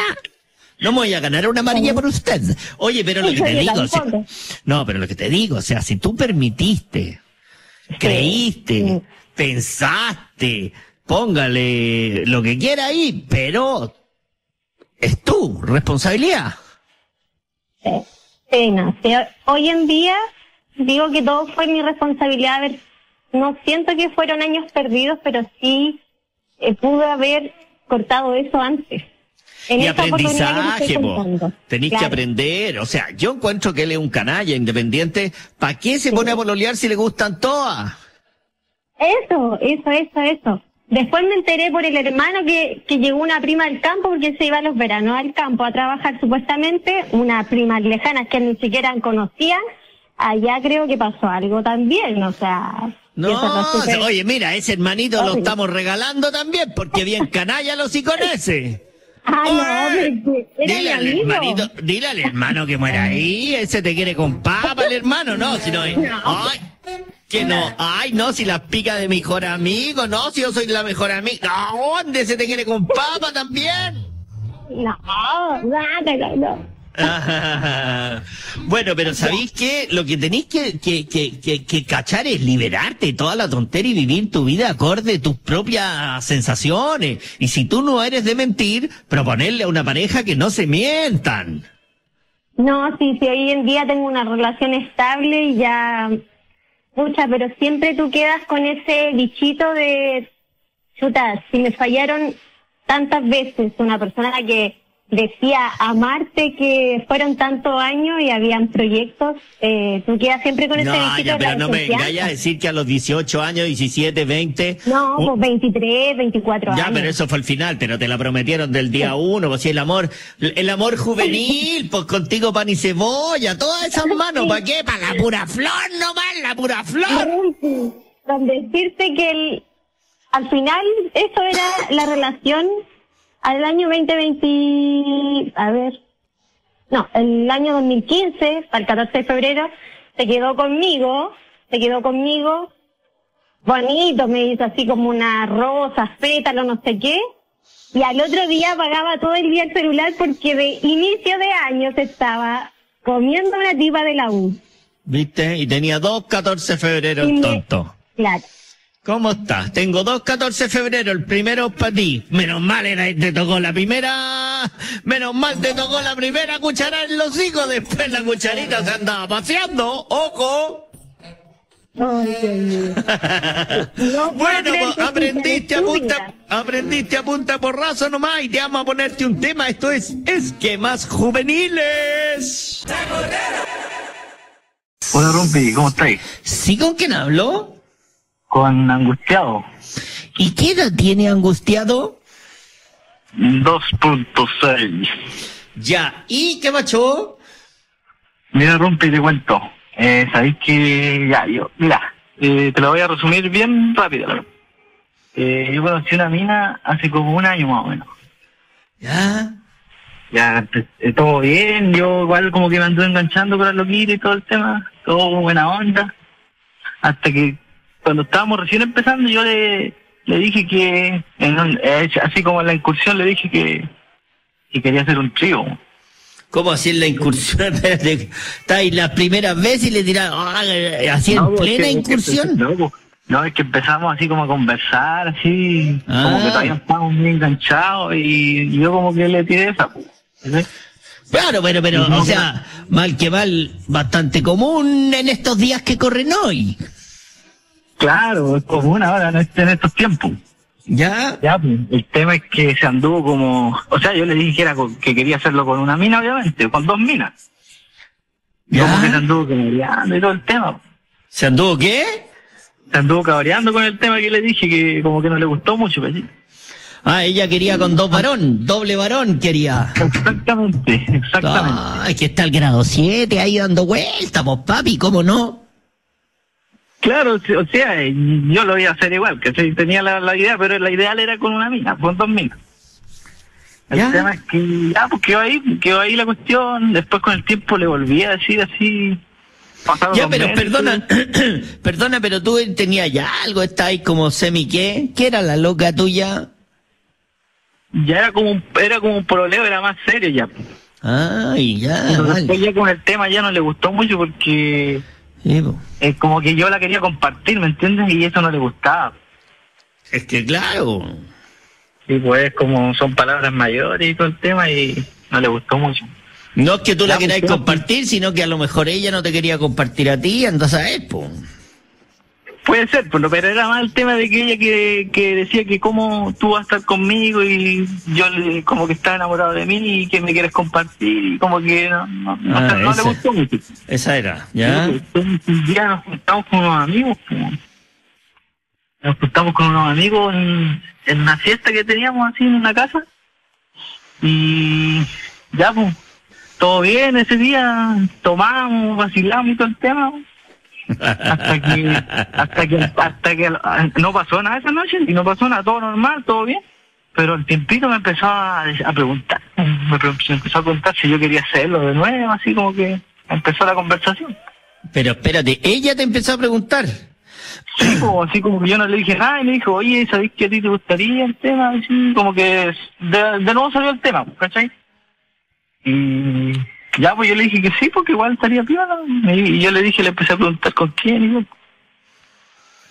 S2: No me voy a ganar una amarilla por usted. Oye, pero lo que te digo, o sea,
S7: tampoco.
S2: no, pero lo que te digo, o sea, si tú permitiste, creíste, pensaste, póngale lo que quiera ahí, pero es tu responsabilidad.
S7: Sí, no. hoy en día digo que todo fue mi responsabilidad. haber- no siento que fueron años perdidos, pero sí eh, pude haber cortado eso antes. En
S2: y
S7: que
S2: aprendizaje. Tenéis que
S7: Claro.
S2: aprender. O sea, yo encuentro que él es un canalla independiente. ¿Para qué se pone a pololear si le gustan todas?
S7: Eso, eso, eso, eso. Después me enteré por el hermano que, que llegó una prima del campo porque él se iba a los veranos al campo a trabajar supuestamente, una prima lejana que ni siquiera conocían. Allá creo que pasó algo también, o sea.
S2: No, oye, mira, ese hermanito lo estamos regalando también, porque bien <laughs> canalla los ese.
S7: Ah, no,
S2: Dile al hermanito, dile al hermano que muera ahí, ese te quiere con papa el hermano, no, si <laughs> no. Ay, que no, ay, no, si la pica de mejor amigo, no, si yo soy la mejor amiga. ¿A dónde se te quiere con papa también?
S7: No, nada, no. <laughs>
S2: bueno, pero ¿sabéis qué? Lo que tenéis que, que, que, que, cachar es liberarte de toda la tontería y vivir tu vida acorde a tus propias sensaciones. Y si tú no eres de mentir, proponerle a una pareja que no se mientan.
S7: No, sí, sí, hoy en día tengo una relación estable y ya, mucha, pero siempre tú quedas con ese bichito de, chuta, si me fallaron tantas veces una persona que decía amarte que fueron tantos años y habían proyectos, eh, tú quedas siempre con ese
S2: No,
S7: bichito
S2: ya,
S7: de la
S2: pero no me vayas a decir que a los 18 años, 17, 20.
S7: No,
S2: un-
S7: pues 23, 24
S2: Ya,
S7: años.
S2: pero eso fue el final, pero te la prometieron del día uno, pues si el amor, el amor juvenil, pues contigo pan y cebolla, todas esas manos, ¿para qué? Para la pura flor nomás, la pura flor.
S7: Con decirte que el, al final eso era la relación al año 2020, a ver, no, el año 2015, al 14 de febrero, se quedó conmigo, se quedó conmigo, bonito, me hizo así como una rosa, pétalo, no sé qué, y al otro día apagaba todo el día el celular porque de inicio de año se estaba comiendo una tipa de la U.
S2: ¿Viste? Y tenía dos 14 de febrero
S7: Y me-
S2: tonto.
S7: Claro.
S2: ¿Cómo estás? Tengo dos 14 de febrero, el primero para ti. Menos mal era, te tocó la primera, menos mal te tocó la primera cuchara en los hijos, después la cucharita se andaba paseando, ojo. <laughs>
S7: No
S2: Bueno, pues, aprendiste a punta, aprendiste a punta porrazo nomás y te vamos a ponerte un tema. Esto es esquemas juveniles.
S8: Hola Rumpi, ¿cómo estáis?
S2: ¿Sí con quién habló?
S8: Con Angustiado
S2: ¿Y qué edad tiene angustiado?
S8: 2.6.
S2: Ya. ¿Y qué macho?
S8: Mira Rumpi, te cuento. Eh, Sabéis que ya, yo, mira, eh, te lo voy a resumir bien rápido. Eh, yo conocí una mina hace como un año más o menos.
S2: Ya.
S8: Ya, eh, todo bien, yo igual como que me anduve enganchando con la loquita y todo el tema, todo buena onda. Hasta que cuando estábamos recién empezando yo le, le dije que, en un- eh, así como en la incursión le dije que, que quería hacer un trío.
S2: ¿Cómo así en la incursión? <laughs> Está ahí las primeras veces y le dirá, ah, así en
S8: No, pues,
S2: plena
S8: que-
S2: incursión.
S8: No, pues, no, es que empezamos así como a conversar, así, como
S2: Ah.
S8: que todavía estábamos muy enganchados y yo como que le tiré esa. pues, ¿sí?
S2: Claro, pero, pero, o sea, mal que mal, bastante común en estos días que corren hoy.
S8: Claro, es común ahora en, este- en estos tiempos.
S2: ¿Ya?
S8: Ya, pues, el tema es que se anduvo como, o sea, yo le dije que era con- que quería hacerlo con una mina, obviamente, con dos minas. Y Como que se
S2: ¿Ya?
S8: anduvo cabreando y todo el tema.
S2: ¿Se anduvo qué?
S8: Se anduvo cabreando con el tema que le dije que como que no le gustó mucho, pues, sí.
S2: Ah, ella quería con dos varón, doble varón quería.
S8: Exactamente, exactamente.
S2: Ay, que está el grado 7 ahí dando vueltas, pues papi, ¿cómo no?
S8: Claro, o sea, yo lo iba a hacer igual, que tenía la, la idea, pero la ideal era con una mina, con dos minas. El
S2: Ya.
S8: tema es que, ya, pues quedó ahí, quedó ahí la cuestión, después con el tiempo le volví a decir así,
S2: Ya, pero
S8: meses.
S2: perdona, <clears throat> perdona, pero tú tenías ya algo, está ahí como semi qué, ¿qué era la loca tuya?
S8: Ya era como un, era como un problema, era más serio ya.
S2: Ay, ya, vale.
S8: ya con el tema ya no le gustó mucho porque
S2: Sí,
S8: es como que yo la quería compartir, ¿me entiendes? Y eso no le gustaba.
S2: Es que claro.
S8: Y pues como son palabras mayores y todo el tema y no le gustó mucho.
S2: No es que tú la
S8: Ya,
S2: queráis
S8: pues,
S2: compartir, sino que a lo mejor ella no te quería compartir a ti, andas a ver, po.
S8: Puede ser, pero era más el tema de que ella que, que decía que cómo tú vas a estar conmigo y yo le- como que estaba enamorado de mí y que me quieres compartir y como que no, no, no
S2: Ah,
S8: no le gustó mucho.
S2: Esa era, ¿ya?
S8: Día nos juntamos con unos amigos. nos juntamos con unos amigos en, en una fiesta que teníamos así en una casa. Y ya, pues, todo bien ese día, tomamos, vacilamos y todo el tema. Hasta que, hasta que, hasta que no pasó nada esa noche y no pasó nada, todo normal, todo bien. Pero el tiempito me empezó a, a preguntar, me, empezó a preguntar si yo quería hacerlo de nuevo, así como que empezó la conversación.
S2: Pero espérate, ella te empezó a preguntar.
S8: Sí, como, así como que yo no le dije nada y me dijo, oye, ¿sabés que a ti te gustaría el tema? Y sí, como que de, de nuevo salió el tema, ¿cachai? Y ya, pues yo le dije que sí, porque igual estaría piola. Y, y yo le dije, le empecé a preguntar con quién y yo.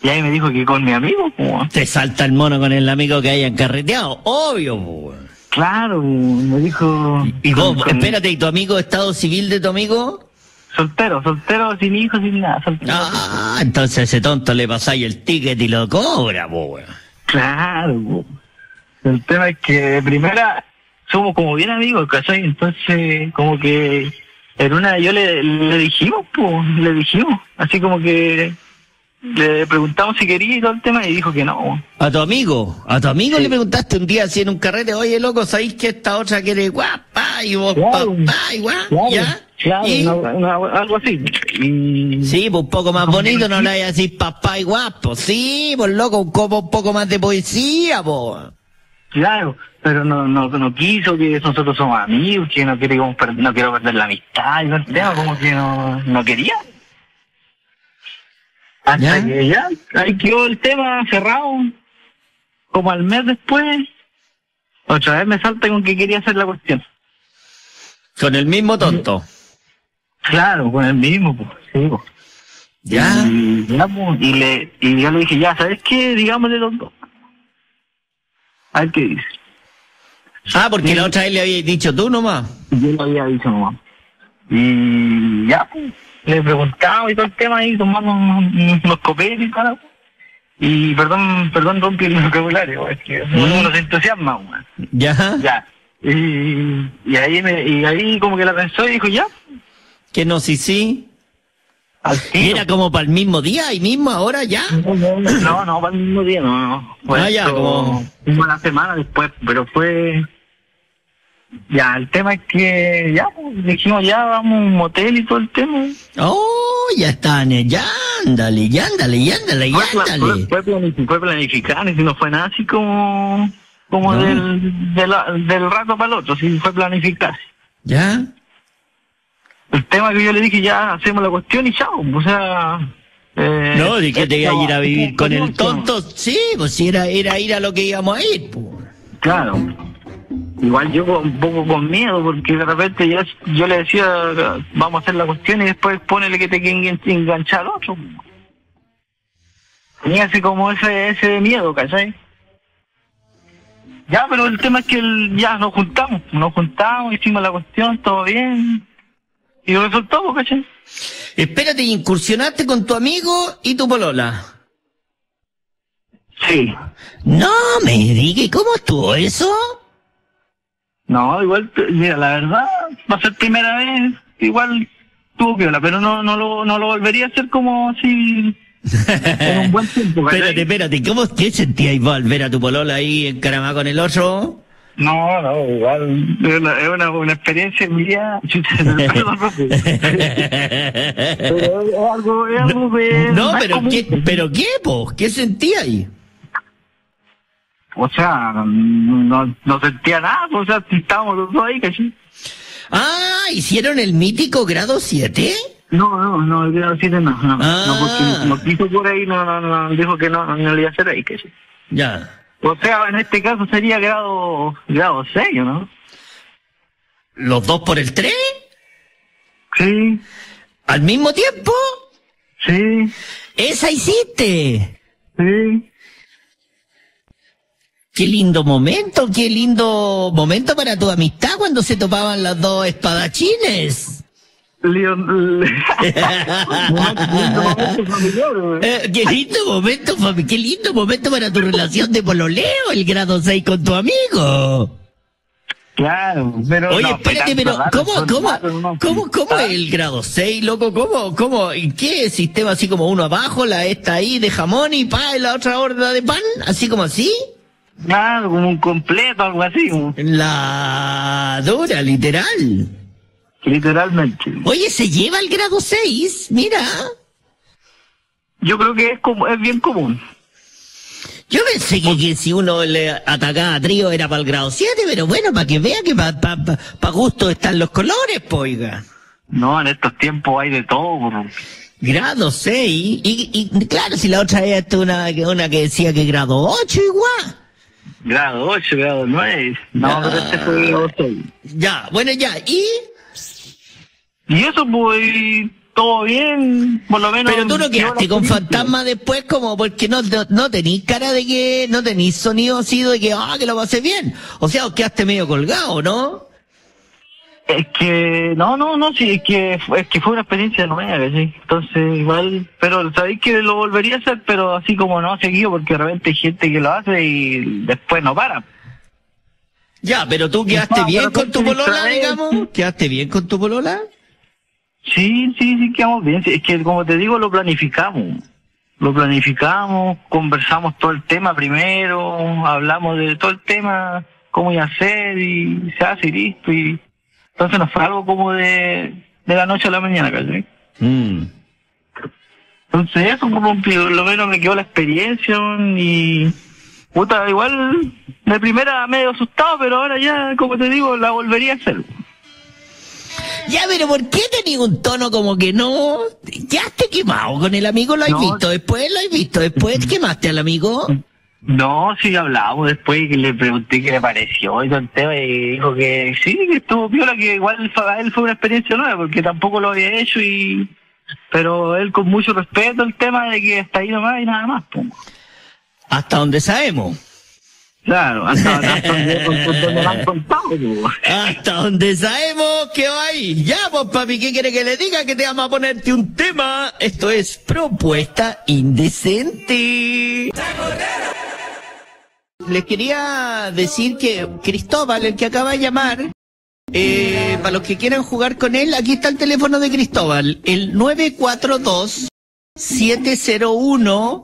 S8: Y ahí me dijo que con mi amigo, como,
S2: Te salta el mono con el amigo que hayan carreteado, obvio. weón.
S8: claro, me dijo...
S2: Y vos,
S8: con-
S2: espérate, ¿y tu amigo, estado civil de tu amigo?
S8: Soltero, soltero, sin hijos, sin nada, soltero.
S2: Ah, entonces a ese tonto le pasáis el ticket y lo cobra, weón.
S8: Claro, po. el tema es que de primera somos como bien amigos, ¿cachai? Entonces, como que en una yo le, le dijimos, pues, le dijimos, así como que le preguntamos si quería y todo el tema y dijo que no.
S2: A tu amigo, a tu amigo le preguntaste un día así en un carrete, oye loco, ¿sabéis que esta otra quiere guapa y vos
S8: Claro.
S2: papá y guap?
S8: Claro,
S2: ¿Ya?
S8: claro, algo así. Y,
S2: Sí, pues un poco más bonito, no le vayas a decir papá y guapo. Sí, pues loco, un, como un poco más de poesía, pues.
S8: Claro, pero no, no, no quiso que nosotros somos amigos, que no queríamos no quiero perder la amistad y el tema, como que no, no quería. Hasta
S2: ¿Ya?
S8: que ya, ahí quedó el tema cerrado. Como al mes después, otra vez me salta con que quería hacer la cuestión.
S2: Con el mismo tonto.
S8: Claro, con el mismo, pues, sí, pues.
S2: ¿Ya?
S8: Y, ya, pues, y, le, y yo le dije, ya, ¿sabes qué? Digámosle los dos. A ver qué dice.
S2: Ah, porque la otra vez le habías dicho tú nomás.
S8: Yo lo había dicho nomás. Y ya, pues, le preguntaba y todo el tema ahí, tomando unos, copetes y tal. Y perdón, perdón, rompí el vocabulario, es que uno se entusiasma.
S2: ¿Ya?
S8: Ya. Y, y ahí me, y ahí como que la pensó y dijo, ya,
S2: Que no, sí, sí. Era como para el mismo día y mismo ahora ya.
S8: No, no, para el mismo día, no, no. Fue
S2: Ah, ya, como-
S8: Una semana después, pero fue... Ya, el tema es que ya, pues, dijimos ya, vamos a un motel y todo el tema.
S2: Oh, ya están, eh, ya ándale, ya ándale, ya ándale, ya ándale.
S8: fue, fue planific- fue planificar, y si no fue nada así como, como
S2: No.
S8: del, de la- del rato para el otro, sí, fue planificar.
S2: ¿Ya?
S8: El tema que yo le dije, ya hacemos la cuestión y chao, o sea... eh,
S2: No, de que te iba a ir a vivir con el tonto. Sí, pues si era, era ir a lo que íbamos a ir, pues.
S8: Claro. Igual yo un poco con miedo, porque de repente ya, yo le decía, vamos a hacer la cuestión y después ponele que te queden enganchar al otro. Tenía así como ese, ese miedo, ¿cachai? Ya, pero el tema es que el- ya nos juntamos, nos juntamos, hicimos la cuestión, todo bien. Y resultó, ¿cachai?
S2: Espérate, incursionaste con tu amigo y tu polola.
S8: Sí.
S2: No me digas, ¿cómo estuvo eso?
S8: No, igual, mira, la verdad, va a ser primera vez, igual tuvo piola, pero no, no lo, no lo volvería a hacer como así <laughs> en un buen tiempo, ¿cachai?
S2: Espérate, espérate, ¿cómo qué sentíais vos al ver a tu polola ahí encaramada con el otro?
S8: No, no, igual, es una, es una, una experiencia pero es algo, es algo que
S2: No, pero
S8: común.
S2: qué, pero qué, po, ¿qué sentíais?
S8: O sea, no, no sentía nada, o sea, estábamos los dos ahí, ¿cachai?
S2: Ah, ¿hicieron el mítico grado 7?
S8: No, no, no, el grado 7 no, no,
S2: Ah.
S8: no, porque no quiso por ahí, no, no, no, dijo que no, no, no le iba a hacer ahí, ¿cachai?
S2: Ya.
S8: O sea, en este caso sería grado grado 6, ¿no?
S2: ¿Los dos por el 3?
S8: Sí,
S2: ¿Al mismo tiempo?
S8: sí,
S2: ¡Esa hiciste!
S8: sí.
S2: Qué lindo momento, qué lindo momento para tu amistad cuando se topaban los dos espadachines.
S8: Leon, <laughs> familiar.
S2: Eh, qué lindo momento, fami- qué lindo momento para tu relación de pololeo, el grado 6 con tu amigo.
S8: Claro, pero.
S2: Oye,
S8: no,
S2: espérate,
S8: tanto
S2: pero ¿cómo, cómo, cómo, cómo es el grado 6, loco? ¿Cómo, cómo, en qué sistema así como uno abajo, la esta ahí de jamón y pa, y la otra horda de pan? ¿Así como así?
S8: Claro, como un completo, algo así,
S2: La dura, literal.
S8: Literalmente.
S2: Oye, se lleva el grado 6, mira.
S8: Yo creo que es como es bien común.
S2: Yo pensé que, que si uno le atacaba a trío era para el grado 7, pero bueno, para que vea que para pa, pa- pa gusto están los colores, poiga.
S8: No, en estos tiempos hay de todo, bro.
S2: Grado 6, y, y claro, si la otra esta una, que- una que decía que grado 8 igual.
S8: Grado 8, grado 9. No, pero este fue grado 6.
S2: Ya, bueno, ya, y...
S8: Y eso, pues, todo bien, por lo menos.
S2: Pero tú no quedaste con fantasma después como porque no, no, no tenís cara de que, no tenís sonido así de que, ah, que lo pasé bien. O sea, os quedaste medio colgado, ¿no?
S8: Es que, no, no, no, sí, es que, es que fue una experiencia nueva, ¿sí? Entonces, igual, pero sabéis que lo volvería a hacer, pero así como no seguido, porque de repente hay gente que lo hace y después no para.
S2: Ya, pero tú quedaste
S8: No,
S2: bien con tu polola, digamos. ¿Quedaste bien con tu polola?
S8: Sí, sí, sí, quedamos bien. Es que, como te digo, lo planificamos. Lo planificamos, conversamos todo el tema primero, hablamos de todo el tema, cómo iba a ser, y se hace y listo. Y... Entonces no fue algo como de, de la noche a la mañana, ¿cachai?
S2: Mm.
S8: Entonces eso, como lo menos me quedó la experiencia y... Puta, igual de primera medio asustado, pero ahora ya, como te digo, la volvería a hacer.
S2: Ya, pero ¿por qué tenía un tono como que no? Ya te quemado con el amigo, lo has
S8: No.
S2: visto, después lo has visto, después quemaste al amigo.
S8: No, sí hablamos después que le pregunté qué le pareció y todo el tema y dijo que sí, que estuvo piola, que igual para él fue una experiencia nueva porque tampoco lo había hecho y... Pero él con mucho respeto el tema de que hasta ahí nomás y nada más. pues.
S2: Hasta donde sabemos.
S8: Claro, hasta, hasta <laughs> donde, donde me lo han contado.
S2: Hasta donde sabemos que ahí. Ya, pues papi, ¿qué quiere que le diga? Que te vamos a ponerte un tema. Esto es propuesta indecente. Les quería decir que Cristóbal, el que acaba de llamar, eh, para los que quieran jugar con él, aquí está el teléfono de Cristóbal, el 942 701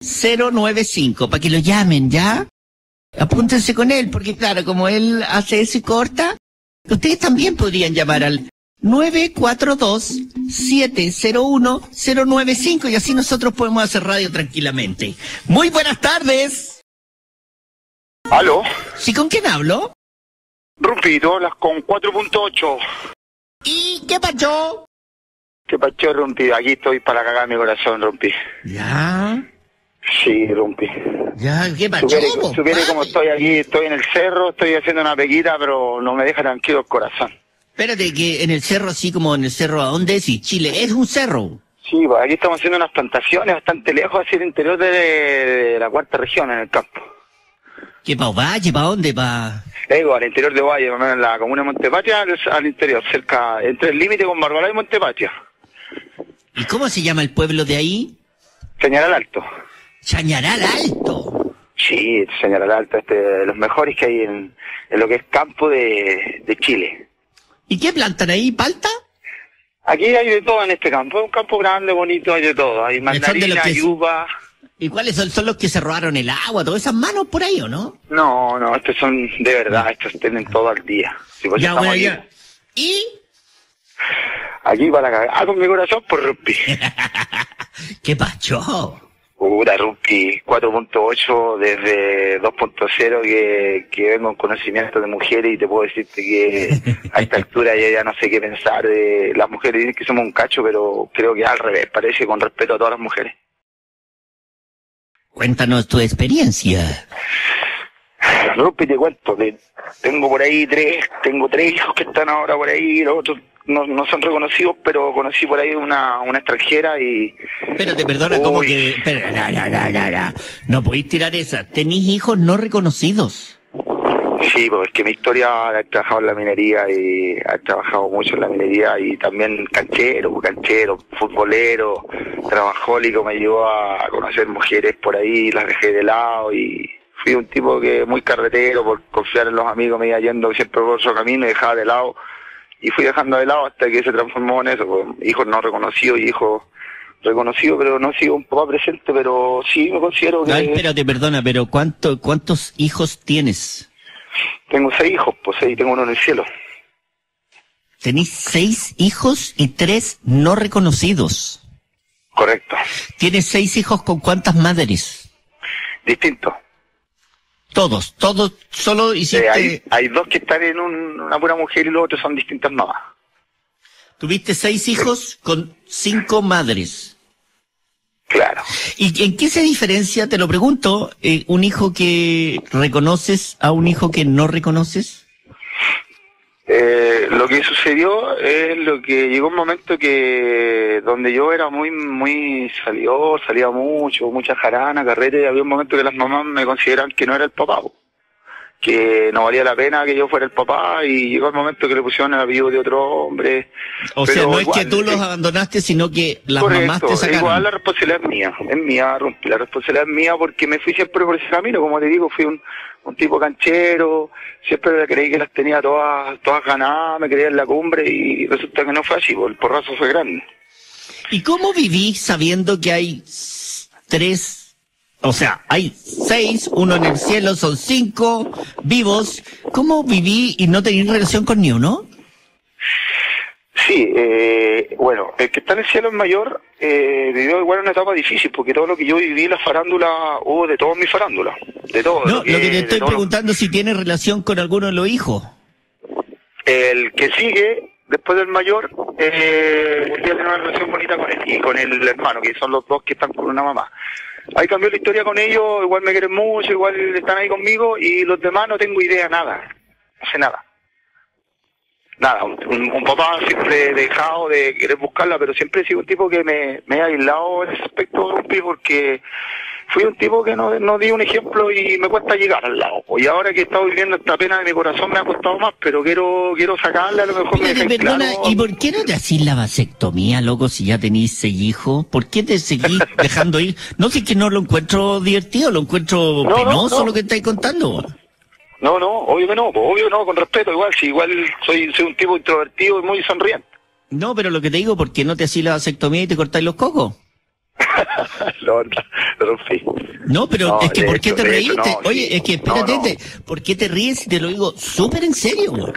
S2: 095, para que lo llamen, ¿ya? Apúntense con él, porque claro, como él hace eso y corta, ustedes también podrían llamar al 942-701-095 y así nosotros podemos hacer radio tranquilamente. Muy buenas tardes.
S9: Aló,
S2: ¿Sí con quién hablo?
S9: Rumpito, las con 4.8.
S2: ¿Y qué pasó?
S9: ¿Qué pacho, Rumpi? Aquí estoy para cagar mi corazón, Rumpi.
S2: Ya,
S9: Sí, Rumpi.
S2: Ya, ¿qué pasó?
S9: Supiere,
S2: papi?
S9: estoy aquí, estoy en el cerro, estoy haciendo una pequita, pero no me deja tranquilo el corazón.
S2: Espérate, que en el cerro, así como en el cerro, ¿a dónde es? Y Chile, es un cerro.
S9: Sí, pues aquí estamos haciendo unas plantaciones bastante lejos hacia el interior de, de la cuarta región, en el campo.
S2: ¿Qué pa' Valle? ¿Pa' dónde? ¿Pa...?
S9: Digo, al interior de Valle, más o menos en la comuna de Montepatria, al, al interior, cerca, entre el límite con Barbará y Montepatria.
S2: ¿Y cómo se llama el pueblo de ahí?
S9: Señalar Alto.
S2: Chañaral Alto.
S9: Sí, Señalar Alto, este, de los mejores que hay en, en lo que es campo de, de Chile.
S2: ¿Y qué plantan ahí? ¿Palta?
S9: Aquí hay de todo en este campo, es un campo grande, bonito, hay de todo. Hay mandarina, hay uva.
S2: ¿Y cuáles son, son los que se robaron el agua? ¿Todas esas manos por ahí o no?
S9: No, no, estos son de verdad, estos tienen todo al día. Sí, pues
S2: ya, bueno, ya. ¿Y?
S9: aquí para cagar. Ah, con mi corazón por Rumpi. <laughs>
S2: ¿Qué pacho?
S9: Puta, Rumpi 4.8 desde 2.0 que, que vengo en conocimiento de mujeres y te puedo decirte que a esta <laughs> altura ya, ya no sé qué pensar de las mujeres. Dicen que somos un cacho, pero creo que al revés, parece con respeto a todas las mujeres.
S2: Cuéntanos tu experiencia.
S9: Rumpi, te cuento, tengo por ahí tres, tengo tres hijos que están ahora por ahí, los otros no, no son reconocidos, pero conocí por ahí una, una extranjera y
S2: Espérate, perdona, como que... Espera. No podéis tirar esa. Tenís hijos no reconocidos.
S9: sí, pues es que mi historia he trabajado en la minería y he trabajado mucho en la minería y también canchero, canchero, futbolero, trabajólico, me llevó a conocer mujeres por ahí, las dejé de lado y fui un tipo que muy carretero por confiar en los amigos, me iba yendo siempre por otro camino y dejaba de lado. Y fui dejando de lado hasta que se transformó en eso, pues, hijos no reconocidos y hijos reconocidos, pero no sigo un papá presente, pero sí me considero que...
S2: Ay, espérate, perdona, pero ¿cuánto, ¿cuántos hijos tienes?
S9: Tengo seis hijos, pues seis, tengo uno en el cielo.
S2: Tenés seis hijos y tres no reconocidos.
S9: Correcto.
S2: ¿Tienes seis hijos con cuántas madres?
S9: Distinto.
S2: Todos, todos, solo hiciste...
S9: Eh, hay, hay dos que están en un- una pura mujer y los otros son distintas mamás.
S2: Tuviste seis hijos con cinco madres.
S9: Claro.
S2: ¿Y en qué se diferencia, te lo pregunto, eh, un hijo que reconoces a un hijo que no reconoces?
S9: Eh, lo que sucedió es lo que llegó un momento que donde yo era muy muy salidor, salía mucho, mucha jarana, carrete, y había un momento que las mamás me consideran que no era el papá. Que no valía la pena que yo fuera el papá y llegó el momento que le pusieron el apellido de otro hombre.
S2: O sea, no es que tú los
S9: sí.
S2: abandonaste, sino que las
S9: Correcto,
S2: mamás te sacaron.
S9: Igual la responsabilidad es mía, es mía, la responsabilidad es mía porque me fui siempre por ese camino, como te digo, fui un, un tipo canchero, siempre creí que las tenía todas, todas ganadas, me creía en la cumbre y resulta que no fue así, el porrazo fue grande.
S2: ¿Y cómo viví sabiendo que hay tres, o sea, hay seis, uno en el cielo, son cinco vivos? ¿Cómo viví y no tenía relación con ni uno?
S9: Sí, eh, bueno, el que está en el cielo es mayor, eh, vivió igual una etapa difícil, porque todo lo que yo viví, la farándula, hubo de todo en mi farándula, de todo.
S2: No, lo que te estoy preguntando es si tiene relación con alguno de los hijos.
S9: El que sigue, después del mayor, eh, voy a tener una relación bonita con él y con el hermano, que son los dos que están con una mamá. Ahí cambió la historia con ellos, igual me quieren mucho, igual están ahí conmigo, y los demás no tengo idea, nada. No sé nada. Nada, un, un- papá siempre dejado de querer buscarla, pero siempre he sido un tipo que me, me he aislado en ese aspecto, porque fui un tipo que no, no di un ejemplo y me cuesta llegar al lado. Y ahora que he estado viviendo esta pena de mi corazón me ha costado más, pero quiero quiero sacarla, a lo mejor me
S2: Espérate,
S9: dejáis
S2: perdona,
S9: claro.
S2: ¿y por qué no te hacís la vasectomía, loco, si ya tenís seis hijos? ¿Por qué te seguís <laughs> dejando ir? No sé que no lo encuentro divertido, lo encuentro
S9: No, no,
S2: penoso
S9: no.
S2: lo que estáis contando.
S9: No, no, obvio que no, obvio no, con respeto, igual, si igual soy, soy un tipo introvertido y muy sonriente.
S2: No, pero lo que te digo, ¿por qué no te hacís la vasectomía y te cortáis los cocos?
S9: Lo, lo rompí.
S2: No, pero
S9: No,
S2: es que ¿por qué te reíste?
S9: no,
S2: Oye,
S9: sí.
S2: es que espérate,
S9: No,
S2: te- ¿por qué te ríes? Te lo digo súper en serio, güey.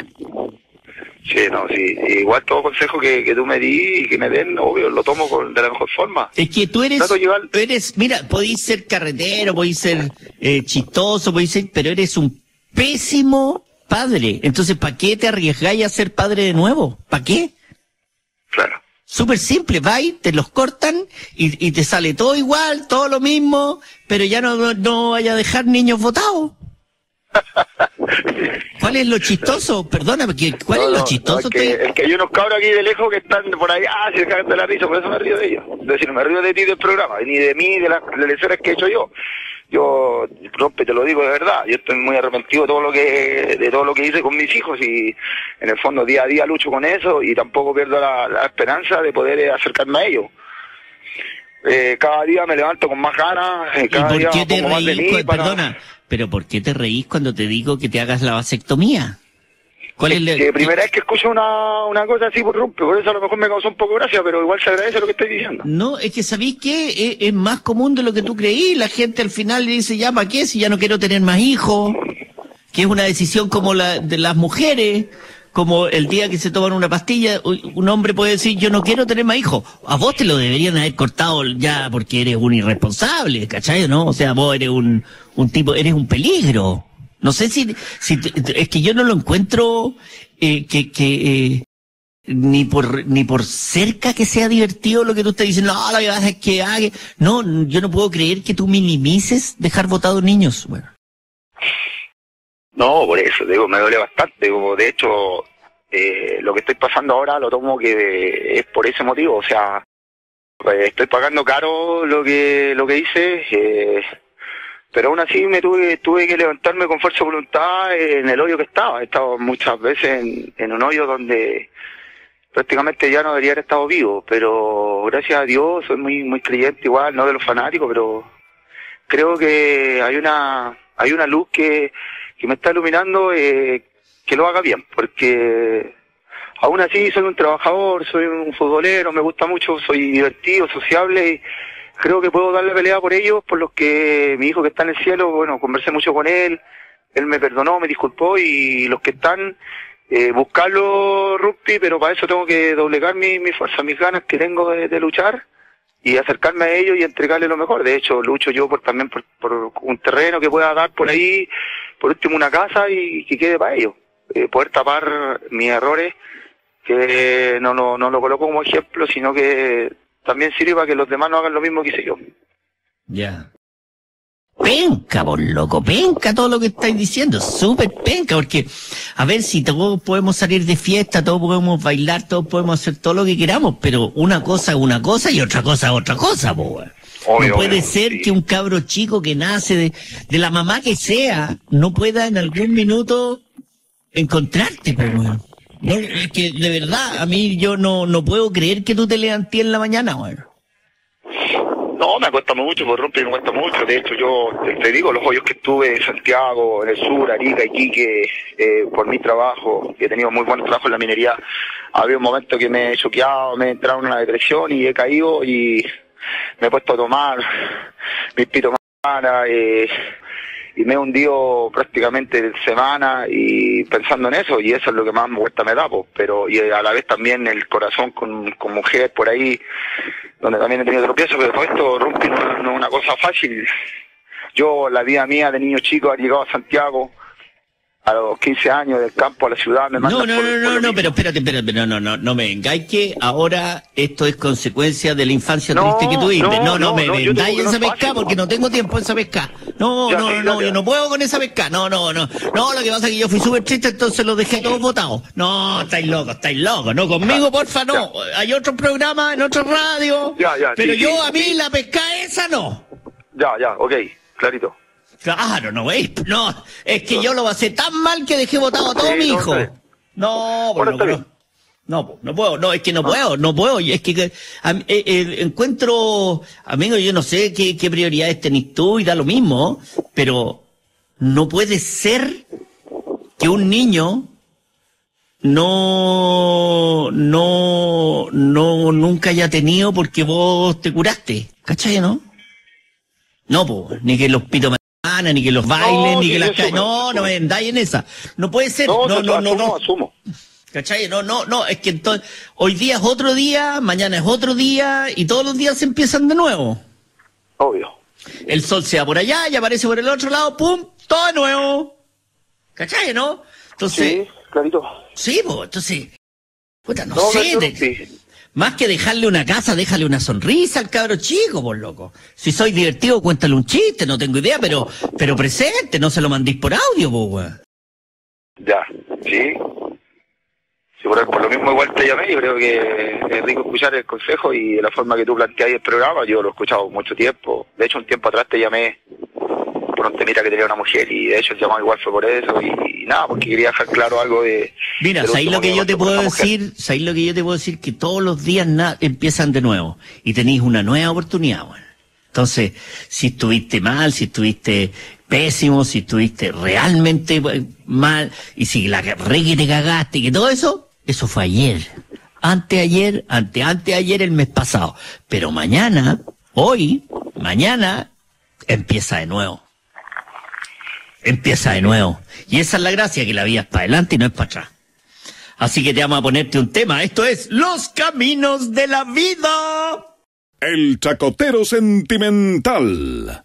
S9: Sí, no, sí, igual todo consejo que, que tú me di y que me den, obvio, lo tomo con, de la mejor forma.
S2: Es que tú eres,
S9: llevar-
S2: eres, mira, podéis ser carretero, podéis ser eh, chistoso, podéis ser, pero eres un pésimo padre. Entonces, ¿para qué te arriesgáis a ser padre de nuevo? ¿Para qué?
S9: Claro.
S2: Súper simple, vais, te los cortan y, y te sale todo igual, todo lo mismo, pero ya no, no vaya a dejar niños votados. <laughs> ¿Cuál es lo chistoso? Perdona, porque ¿cuál
S9: No,
S2: es lo
S9: no,
S2: chistoso?
S9: no, es, que, es que hay unos cabros aquí de lejos que están por ahí, ah, se cagan de la risa, por eso me río de ellos. Es decir, me río de ti del programa, ni de mí, de las lecciones que he hecho yo. Yo, rompe, te lo digo de verdad, yo estoy muy arrepentido de todo lo que, de todo lo que hice con mis hijos y en el fondo día a día lucho con eso y tampoco pierdo la, la esperanza de poder eh, acercarme a ellos. Eh, cada día me levanto con más ganas, eh,
S2: ¿Y
S9: cada
S2: por
S9: día
S2: qué te
S9: pongo más de mí para-
S2: Perdona, pero ¿por qué te reís cuando te digo que te hagas la vasectomía? ¿Cuál es la-
S9: que primera vez que escucho una, una cosa así por rompe, por eso a lo mejor me causó un poco gracia, pero igual se agradece lo que estoy diciendo.
S2: No, es que ¿sabéis qué? Es, es más común de lo que tú creí. La gente al final le dice, ya, ¿para qué? Si ya no quiero tener más hijos. Que es una decisión como la de las mujeres. Como el día que se toman una pastilla, un hombre puede decir, yo no quiero tener más hijos. A vos te lo deberían haber cortado ya porque eres un irresponsable, ¿cachai? ¿No? O sea, vos eres un, un tipo, eres un peligro. No sé si, si es que yo no lo encuentro eh, que, que eh, ni por ni por cerca que sea divertido lo que tú estás diciendo. No, lo que pasa es que haga. No, yo no puedo creer que tú minimices dejar votados niños. Bueno,
S9: No, por eso, digo, me duele bastante, de hecho, eh, lo que estoy pasando ahora lo tomo que es por ese motivo, o sea, pues, estoy pagando caro lo que lo que hice, eh, pero aún así me tuve tuve que levantarme con fuerza de voluntad en el hoyo que estaba. He estado muchas veces en, un hoyo donde prácticamente ya no debería haber estado vivo, pero gracias a Dios soy muy muy creyente igual, no de los fanáticos, pero creo que hay una hay una luz que, que me está iluminando, eh, que lo haga bien, porque aún así soy un trabajador, soy un futbolero, me gusta mucho, soy divertido, sociable y creo que puedo darle pelea por ellos, por los que mi hijo que está en el cielo, bueno, conversé mucho con él, él me perdonó, me disculpó y los que están, eh, buscarlo rugby, pero para eso tengo que doblegar mi, mi fuerza, mis ganas que tengo de, de luchar y acercarme a ellos y entregarles lo mejor. De hecho, lucho yo por también por, por un terreno que pueda dar por ahí, por último una casa y que quede para ellos. Eh, poder tapar mis errores, que no, no, no lo coloco como ejemplo, sino que también sirve para que los demás no hagan lo mismo que hice yo.
S2: Ya. Penca, por loco, penca todo lo que estáis diciendo, súper penca, porque a ver si todos podemos salir de fiesta, todos podemos bailar, todos podemos hacer todo lo que queramos, pero una cosa es una cosa y otra cosa es otra cosa, weón.
S9: Obvio,
S2: no puede
S9: obvio,
S2: ser
S9: sí.
S2: que un cabro chico que nace de, de la mamá que sea, no pueda en algún minuto encontrarte, weón. No, es que de verdad, a mí yo no, no puedo creer que tú te levantes en la mañana, weón.
S9: No, me cuesta mucho, por romper me cuesta mucho. De hecho, yo te, digo, los hoyos que estuve en Santiago, en el sur, Arica, Iquique, eh, por mi trabajo, que he tenido muy buen trabajo en la minería, había un momento que me he choqueado, me he entrado en una depresión y he caído y me he puesto a tomar mis pitos eh, y me he hundido prácticamente en semana y pensando en eso y eso es lo que más me cuesta me da po. pero y a la vez también el corazón con, con mujeres por ahí donde también he tenido tropiezos pero todo esto es- no es una cosa fácil yo la vida mía de niño chico ha llegado a Santiago a los 15 años del campo a la ciudad me
S2: No, no, no, no, no, pero espérate, espérate, no, no, no, no me vengáis que ahora esto es consecuencia de la infancia
S9: No,
S2: triste que tuviste. No,
S9: no,
S2: no,
S9: no,
S2: me vengáis en esa
S9: es
S2: pesca porque
S9: no.
S2: tengo tiempo en esa pesca. No,
S9: Ya,
S2: no,
S9: sí,
S2: no,
S9: dale.
S2: yo no puedo con esa pesca. No, no, no. No, lo que pasa es que yo fui súper triste, entonces los dejé todos votados. No, estáis locos, estáis locos. No, conmigo, porfa, no. Hay otros programas en otros radios.
S9: Ya, ya,
S2: Pero
S9: sí,
S2: yo,
S9: sí,
S2: a mí, la pesca esa no.
S9: ya ya ok clarito
S2: Claro, no es, no, es que yo lo pasé tan mal que dejé votado a todo
S9: Sí,
S2: mi hijo. No, pues no, no, no puedo, no, es que no puedo, no puedo, y es que, que, a mí, eh, eh, encuentro, amigo, yo no sé qué, qué prioridades tenés tú y da lo mismo, pero no puede ser que un niño no, no, no, nunca haya tenido porque vos te curaste, ¿cachai, no? No, pues, ni que los pitos ni que los bailes,
S9: No,
S2: ni que las ca- No, no me vendáis en esa. No puede ser.
S9: no
S2: No, no, no,
S9: asumo,
S2: no.
S9: asumo
S2: ¿Cachai? No, no, no. Es que entonces, hoy día es otro día, mañana es otro día, y todos los días se empiezan de nuevo.
S9: obvio
S2: El sol se va por allá y aparece por el otro lado, ¡pum! Todo de nuevo. ¿Cachai, no? Entonces,
S9: sí clarito
S2: sí, pues, entonces, puta, no,
S9: no
S2: sé.
S9: sí.
S2: Más que dejarle una casa, déjale una sonrisa al cabro chico, por loco. Si soy divertido, cuéntale un chiste, no tengo idea, pero, pero presente, no se lo mandéis por audio, po.
S9: Ya, sí. Sí, por, lo mismo igual te llamé, yo creo que es rico escuchar el consejo y la forma que tú planteas el programa, yo lo he escuchado mucho tiempo. De hecho, un tiempo atrás te llamé por un temita que tenía una mujer y de hecho el llamado igual fue por eso y, y nada, porque quería dejar claro algo de...
S2: Mira,
S9: del
S2: ¿sabéis
S9: último
S2: lo que yo te puedo decir? ¿Sabéis lo que yo te puedo decir? Que todos los días na- empiezan de nuevo y tenéis una nueva oportunidad. Entonces, si estuviste mal, si estuviste pésimo, si estuviste realmente eh, mal, y si la re que te cagaste, y que todo eso, eso fue ayer. Anteayer, ante anteayer el mes pasado. Pero mañana, hoy, mañana, empieza de nuevo. Empieza de nuevo. Y esa es la gracia, que la vida es para adelante y no es para atrás. Así que te vamos a ponerte un tema. Esto es Los Caminos de la Vida.
S1: El chacotero sentimental.